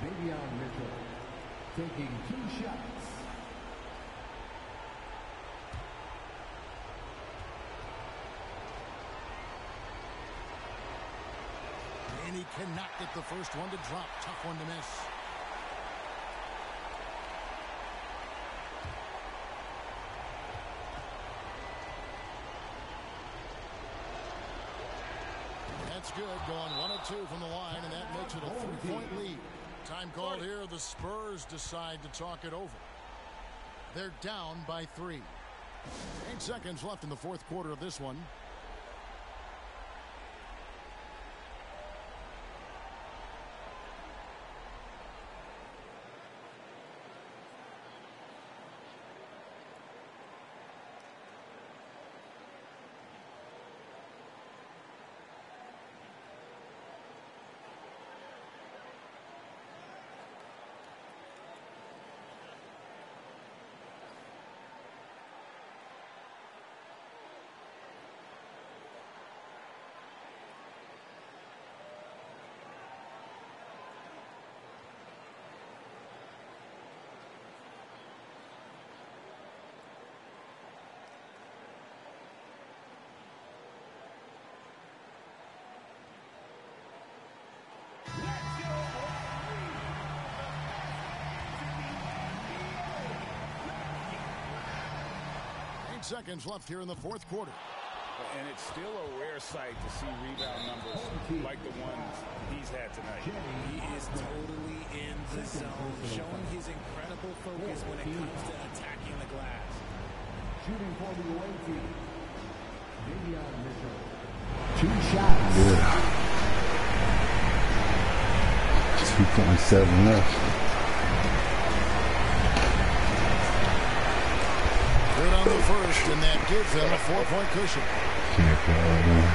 Davion Mitchell. Taking two shots. And he cannot get the first one to drop. Tough one to miss. That's good. Going one of two from the line, and that makes it a three-point lead. Time called here. The Spurs decide to talk it over. They're down by three. Eight seconds left in the fourth quarter of this one. Seconds left here in the fourth quarter. And it's still a rare sight to see rebound numbers like the ones he's had tonight. He is totally in the zone, showing his incredible focus when it comes to attacking the glass. Shooting for the away team. Davion Mitchell. Two shots. Yeah. 2.7 left. Good on the first, and that gives them a four-point cushion. Can't go there.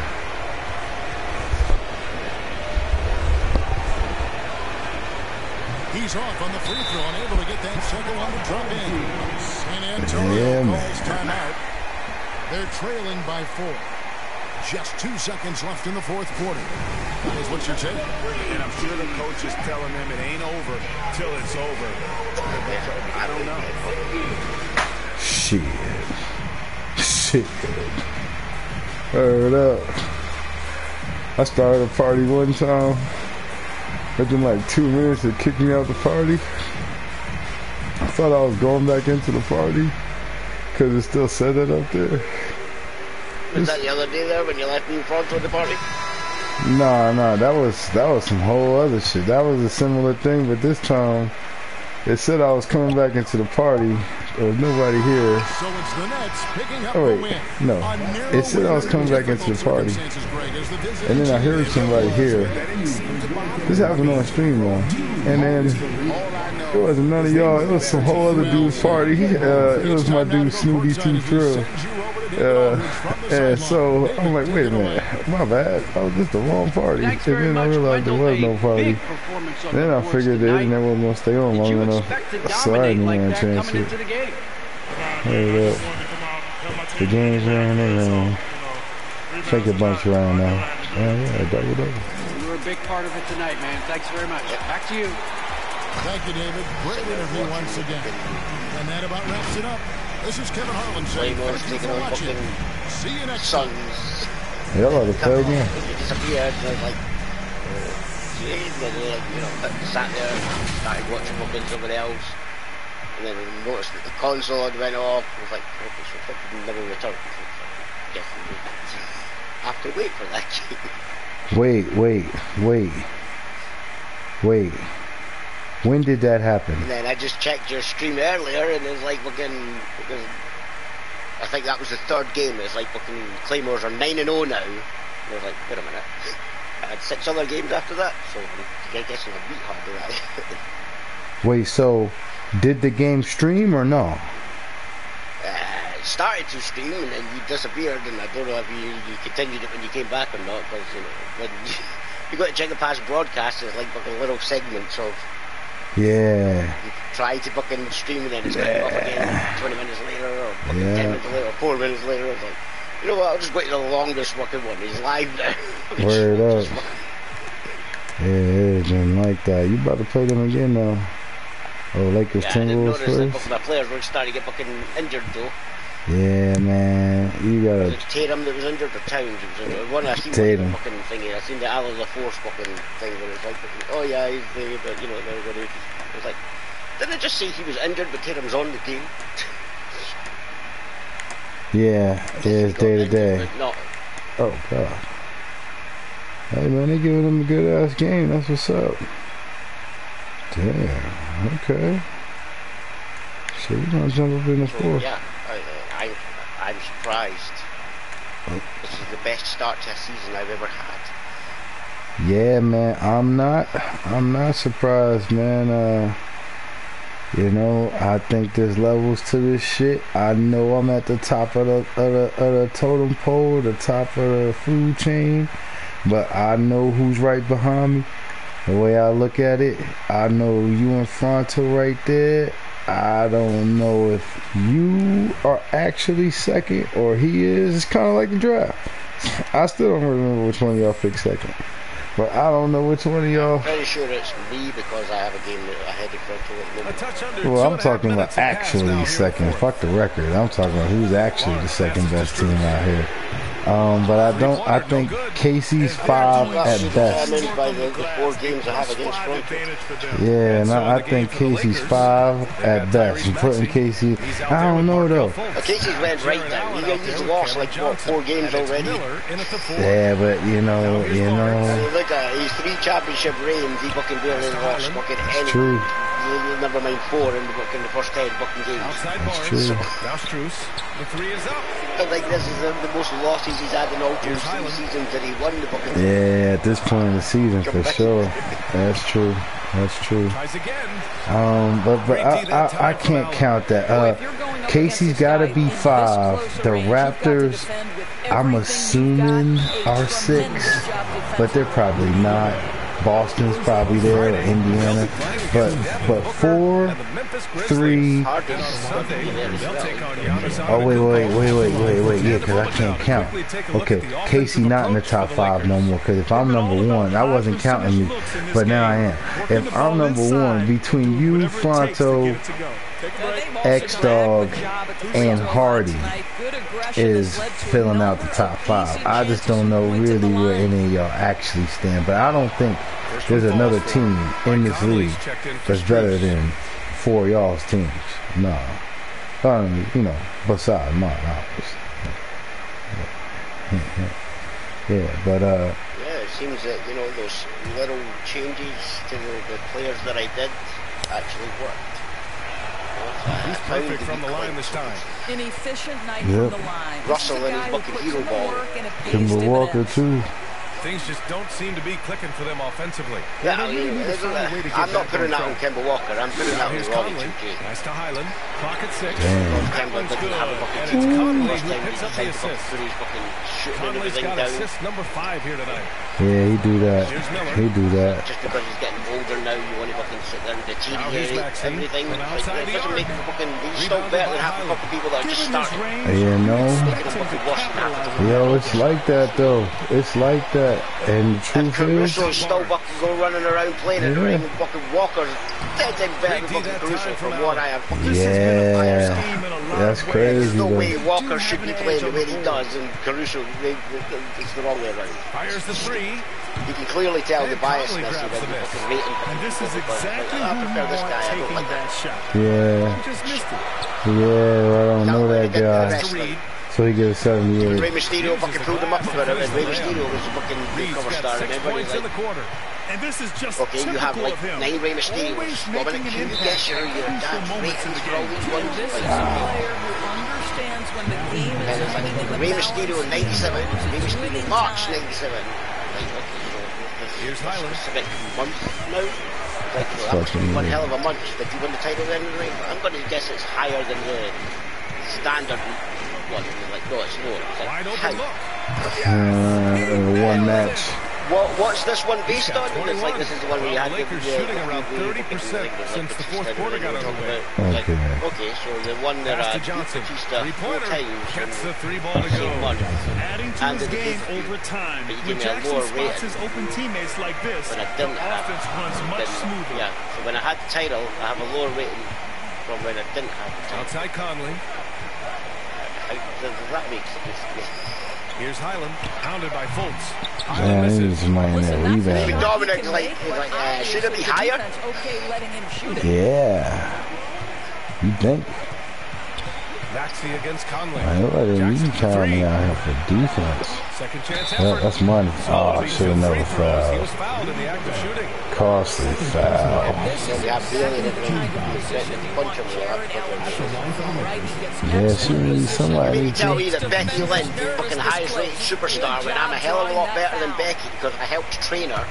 He's off on the free throw and able to get that second one to drop in. San Antonio calls timeout. They're trailing by four. Just two seconds left in the fourth quarter. Guys, what's your take? And I'm sure the coach is telling them it ain't over till it's over. I don't know. Shit. Shit. Heard up. I started a party one time. Within like two minutes, it kicked me out the party. I thought I was going back into the party because it still said it up there. Was that the other day there when you left me in front of the party? Nah, nah, that was that was some whole other shit. That was a similar thing, but this time it said I was coming back into the party. There was nobody here. So it's the Nets picking up Oh the wait, win. no. It said I was coming back into the party, and then I heard somebody here. This happened on stream though, and then it wasn't none of y'all. It was some whole other dude's party. (laughs) Uh, it was my dude Snooty T Trill. Uh, and so I'm like, wait a minute, my bad. I was just the wrong party. And then I realized there was no party. Then I figured the internet wasn't gonna stay on long enough, so I didn't even chance it. Hold up. The game's around around. Take a bunch around now. Yeah, yeah, double double. You were a big part of it tonight, man. Thanks very much. Back to you. Thank you, David. Great interview once again. And that about wraps it up. This is Kevin Harlan saying Playboys thank you for watching. See you next Suns. Y'all ought to play. He disappeared and I was like, uh, geez, and then like, you know, sat there, started watching fucking somebody else. And then noticed that the console had went off. I was like, okay, so fucking never returned. Yes, I have to wait for that game. (laughs) Wait, wait, wait, wait. When did that happen? And then I just checked your stream earlier, and it was like fucking. Because I think that was the third game. It's like fucking Claymores are nine and zero now. And I was like, wait a minute. I had six other games after that, so I guess I'm a beat hard to that. (laughs) Wait, so did the game stream or no? uh, it started to stream, and then you disappeared, and I don't know if you, you continued it when you came back or not, because you know when (laughs) you, you got to check the past broadcasts, it's like fucking little segments of Yeah. try to fucking stream, and then it's yeah. off again 20 minutes later, or fucking Yeah. 10 minutes later, or 4 minutes later. It's like, you know what, I'll just wait till the longest fucking one. He's live now. (laughs) Word up. Yeah, it didn't like that. You about to play them again now? Oh, Lakers yeah, Timberwolves notice that first? fucking my players were starting to get fucking injured though. Yeah, man. You gotta. it Tatum that was injured or Towns that was injured? One I seen Tatum. fucking thingy. I seen the Alan LaForce fucking thing where it's like, oh yeah, he's there, but you know, everybody. It was like, didn't it just say he was injured, but Tatum's on the team? Yeah, yeah, it's day to day. Not. Oh, God. Hey man, they giving him a good ass game. That's what's up. Damn. Okay. So we're gonna jump up in the So, fourth. yeah, I, I, I'm surprised. This is the best start to a season I've ever had. Yeah, man. I'm not. I'm not surprised, man. Uh, you know, I think there's levels to this shit. I know I'm at the top of the of the, of the totem pole, the top of the food chain, but I know who's right behind me. The way I look at it, I know you in Fronto right there. I don't know if you are actually second or he is. It's kind of like the draft. I still don't remember which one of y'all picked second. But I don't know which one of y'all. I'm pretty sure it's me because I have a game that I had to at the moment. touch under Well, I'm talking about actually second. Fuck the record. I'm talking about who's actually the second best team out here. Um, but I don't. I think Casey's five at best. Determined by the, the four games I have against Fronto. Yeah, and I, I think Casey's five at best. I'm putting Casey. I don't know though. Uh, Casey's went right down. He, he's lost like what, four games already. Yeah, but you know, you know, Look at he's three championship reigns. He fucking barely lost fucking any. true. You- you Never mind four in the fucking the first ten fucking games. Outside That's Barnes. true. Now Strus. The three is up. I think this is the, the most losses he's had in all two seasons that he won the fucking. Yeah, at this point in the season, for sure. That's true. That's true. Um, but but I, I, I can't count that. Uh, Casey's got to be five. The Raptors, I'm assuming are six, but they're probably not. Boston's probably there, Indiana, but but four, three. Oh wait wait wait wait wait wait yeah, because I can't count. Okay, Casey not in the top five no more. Because if I'm number one, I wasn't counting me, but now I am. If I'm number one, between you, Fronto, X Dog, and Hardy is filling out the top five. I just don't know really where any of y'all actually stand, but I don't think there's another team in this league that's better than four y'all's teams. No. Um, you know, besides mine, obviously. Yeah, but uh, Yeah, it seems that you know those little changes to the, the players that I did actually worked. You know, so I He's perfect from the line this time. An efficient night Yep. from the line. Russell This is a and his guy who fucking hero ball. work and it pays Kemba Walker too. Things just don't seem to be clicking for them offensively. Yeah, I mean, isn't it- I'm not putting that on Kemba Walker. I'm putting that on Here's Robbie Conley. 2K. Nice to Hyland. Clock at six. Damn. Kemba didn't have a fucking And it's Conley First who time picks up the assist. put his fucking shooting and Conley's got down. assist number five here tonight. Yeah, he do that. He do that. Just because he's getting older now, you want to fucking sit there and Now here's deteriorate everything. from Like, outside it the doesn't make it fucking. He's still better than half a couple people that are just starting. You know. Making them fucking worse than half of them. Yo, it's like that though. It's like that. And the truth is, Caruso's still fucking go running around playing in the Yeah. ring. and Fucking Walker's dead and better than fucking Caruso from what I have. yeah, that's crazy There's no though. way Walker should be playing the way he does, and Caruso, they, they, it's the wrong way around. Fires the three. You can clearly tell the And Conley biasness grabs of the the fucking rating. And this is exactly I prefer this guy. I don't taking like that that. shot. Yeah, Just missed it. yeah. I don't know that guy. Wrestling. So he gets Rey 78. Mysterio fucking pulled him up a bit, and Rey Mysterio was the fucking Reed's cover star, and six everybody's points in the quarter. And this is just okay, you have typical like of him. nine Rey Mysterios. Always Dominic, making an can you impact guess your at your crucial dad's moments in ratings the for all game. these ones? This is a player who understands when the game And is it's hanging like the Rey. Mysterio in 97, Rey Mysterio March 97. Like, okay, so this Here's Hyland. specific month now. Like, well, that must one hell of a month. Did he win the title then? Right? I'm going to guess it's higher than the standard one. Like, no, it's lower. It's like, Wide open look. Uh, one match. What, what's this one based got on? It's like this is the one where you had Lakers the, shooting around the- the- 30% since the fourth quarter got underway. Okay. Like, okay, so the one that Pass uh, Johnson. Batista four Three-pointer. times Gets the three ball to go. Adding to his the game over time, when give me Jackson spots his open teammates like this, the offense runs much smoother. Yeah, so when I had the title, I have a lower rating from when I didn't have the title. Outside Conley. How does does that make sense? Here's Hyland. Hounded by Fultz. Man, Hyland he misses. was man that Even rebound. Dominic's like, he's like uh, should it be higher? Okay, letting him shoot. Yeah. You think? Maxey against Conley. Man, look at you trying me out here for defense. Second chance That, effort. that's mine. Oh, I should have never He fouled. was fouled in the act of shooting. Costly foul. Yeah, Bailey didn't really punch him Yeah, she needs somebody. mean to tell me that Becky Lynn, fucking highest rated superstar, when I'm a hell of a lot better than Becky because I helped train her.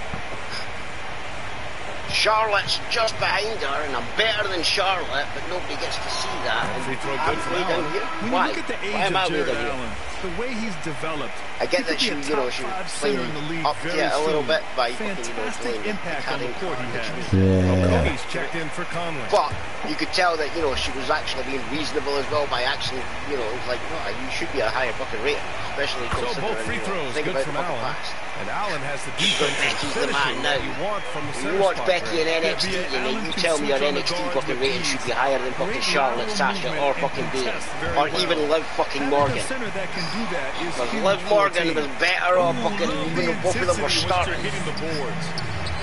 Charlotte's just behind her, and I'm better than Charlotte, but nobody gets to see that. And Free throw I'm way down here. Why? you look at the Why am I way down here? Allen, the way he's developed, I get that she, you know, she was five playing in the league up, yeah, a little bit by fucking, you know, Fantastic impact on the court he card, has. which was- Yeah. He's checked in for Conley. But you could tell that, you know, she was actually being reasonable as well by actually, you know, it was like, no, you should be a higher fucking rate, especially So considering, both free you know, throws think good about from the Allen. past. And Allen has the But defense and Becky's the man finishing now. that you want from the you watch Becky in there. NXT, and then you tell me your NXT fucking rating should be higher than fucking Charlotte, Sasha, or fucking Bayley, or even Liv fucking Morgan. center that can do that is Because Liv Morgan was better off fucking, even though both of them were starting.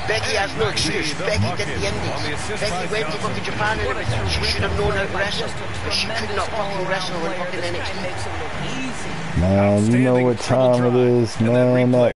Becky has no excuse. Becky did the Indies. Becky went to fucking Japan and everything. She should have known how to wrestle, but she could not fucking wrestle in fucking NXT. Man, you know what time it is, man. That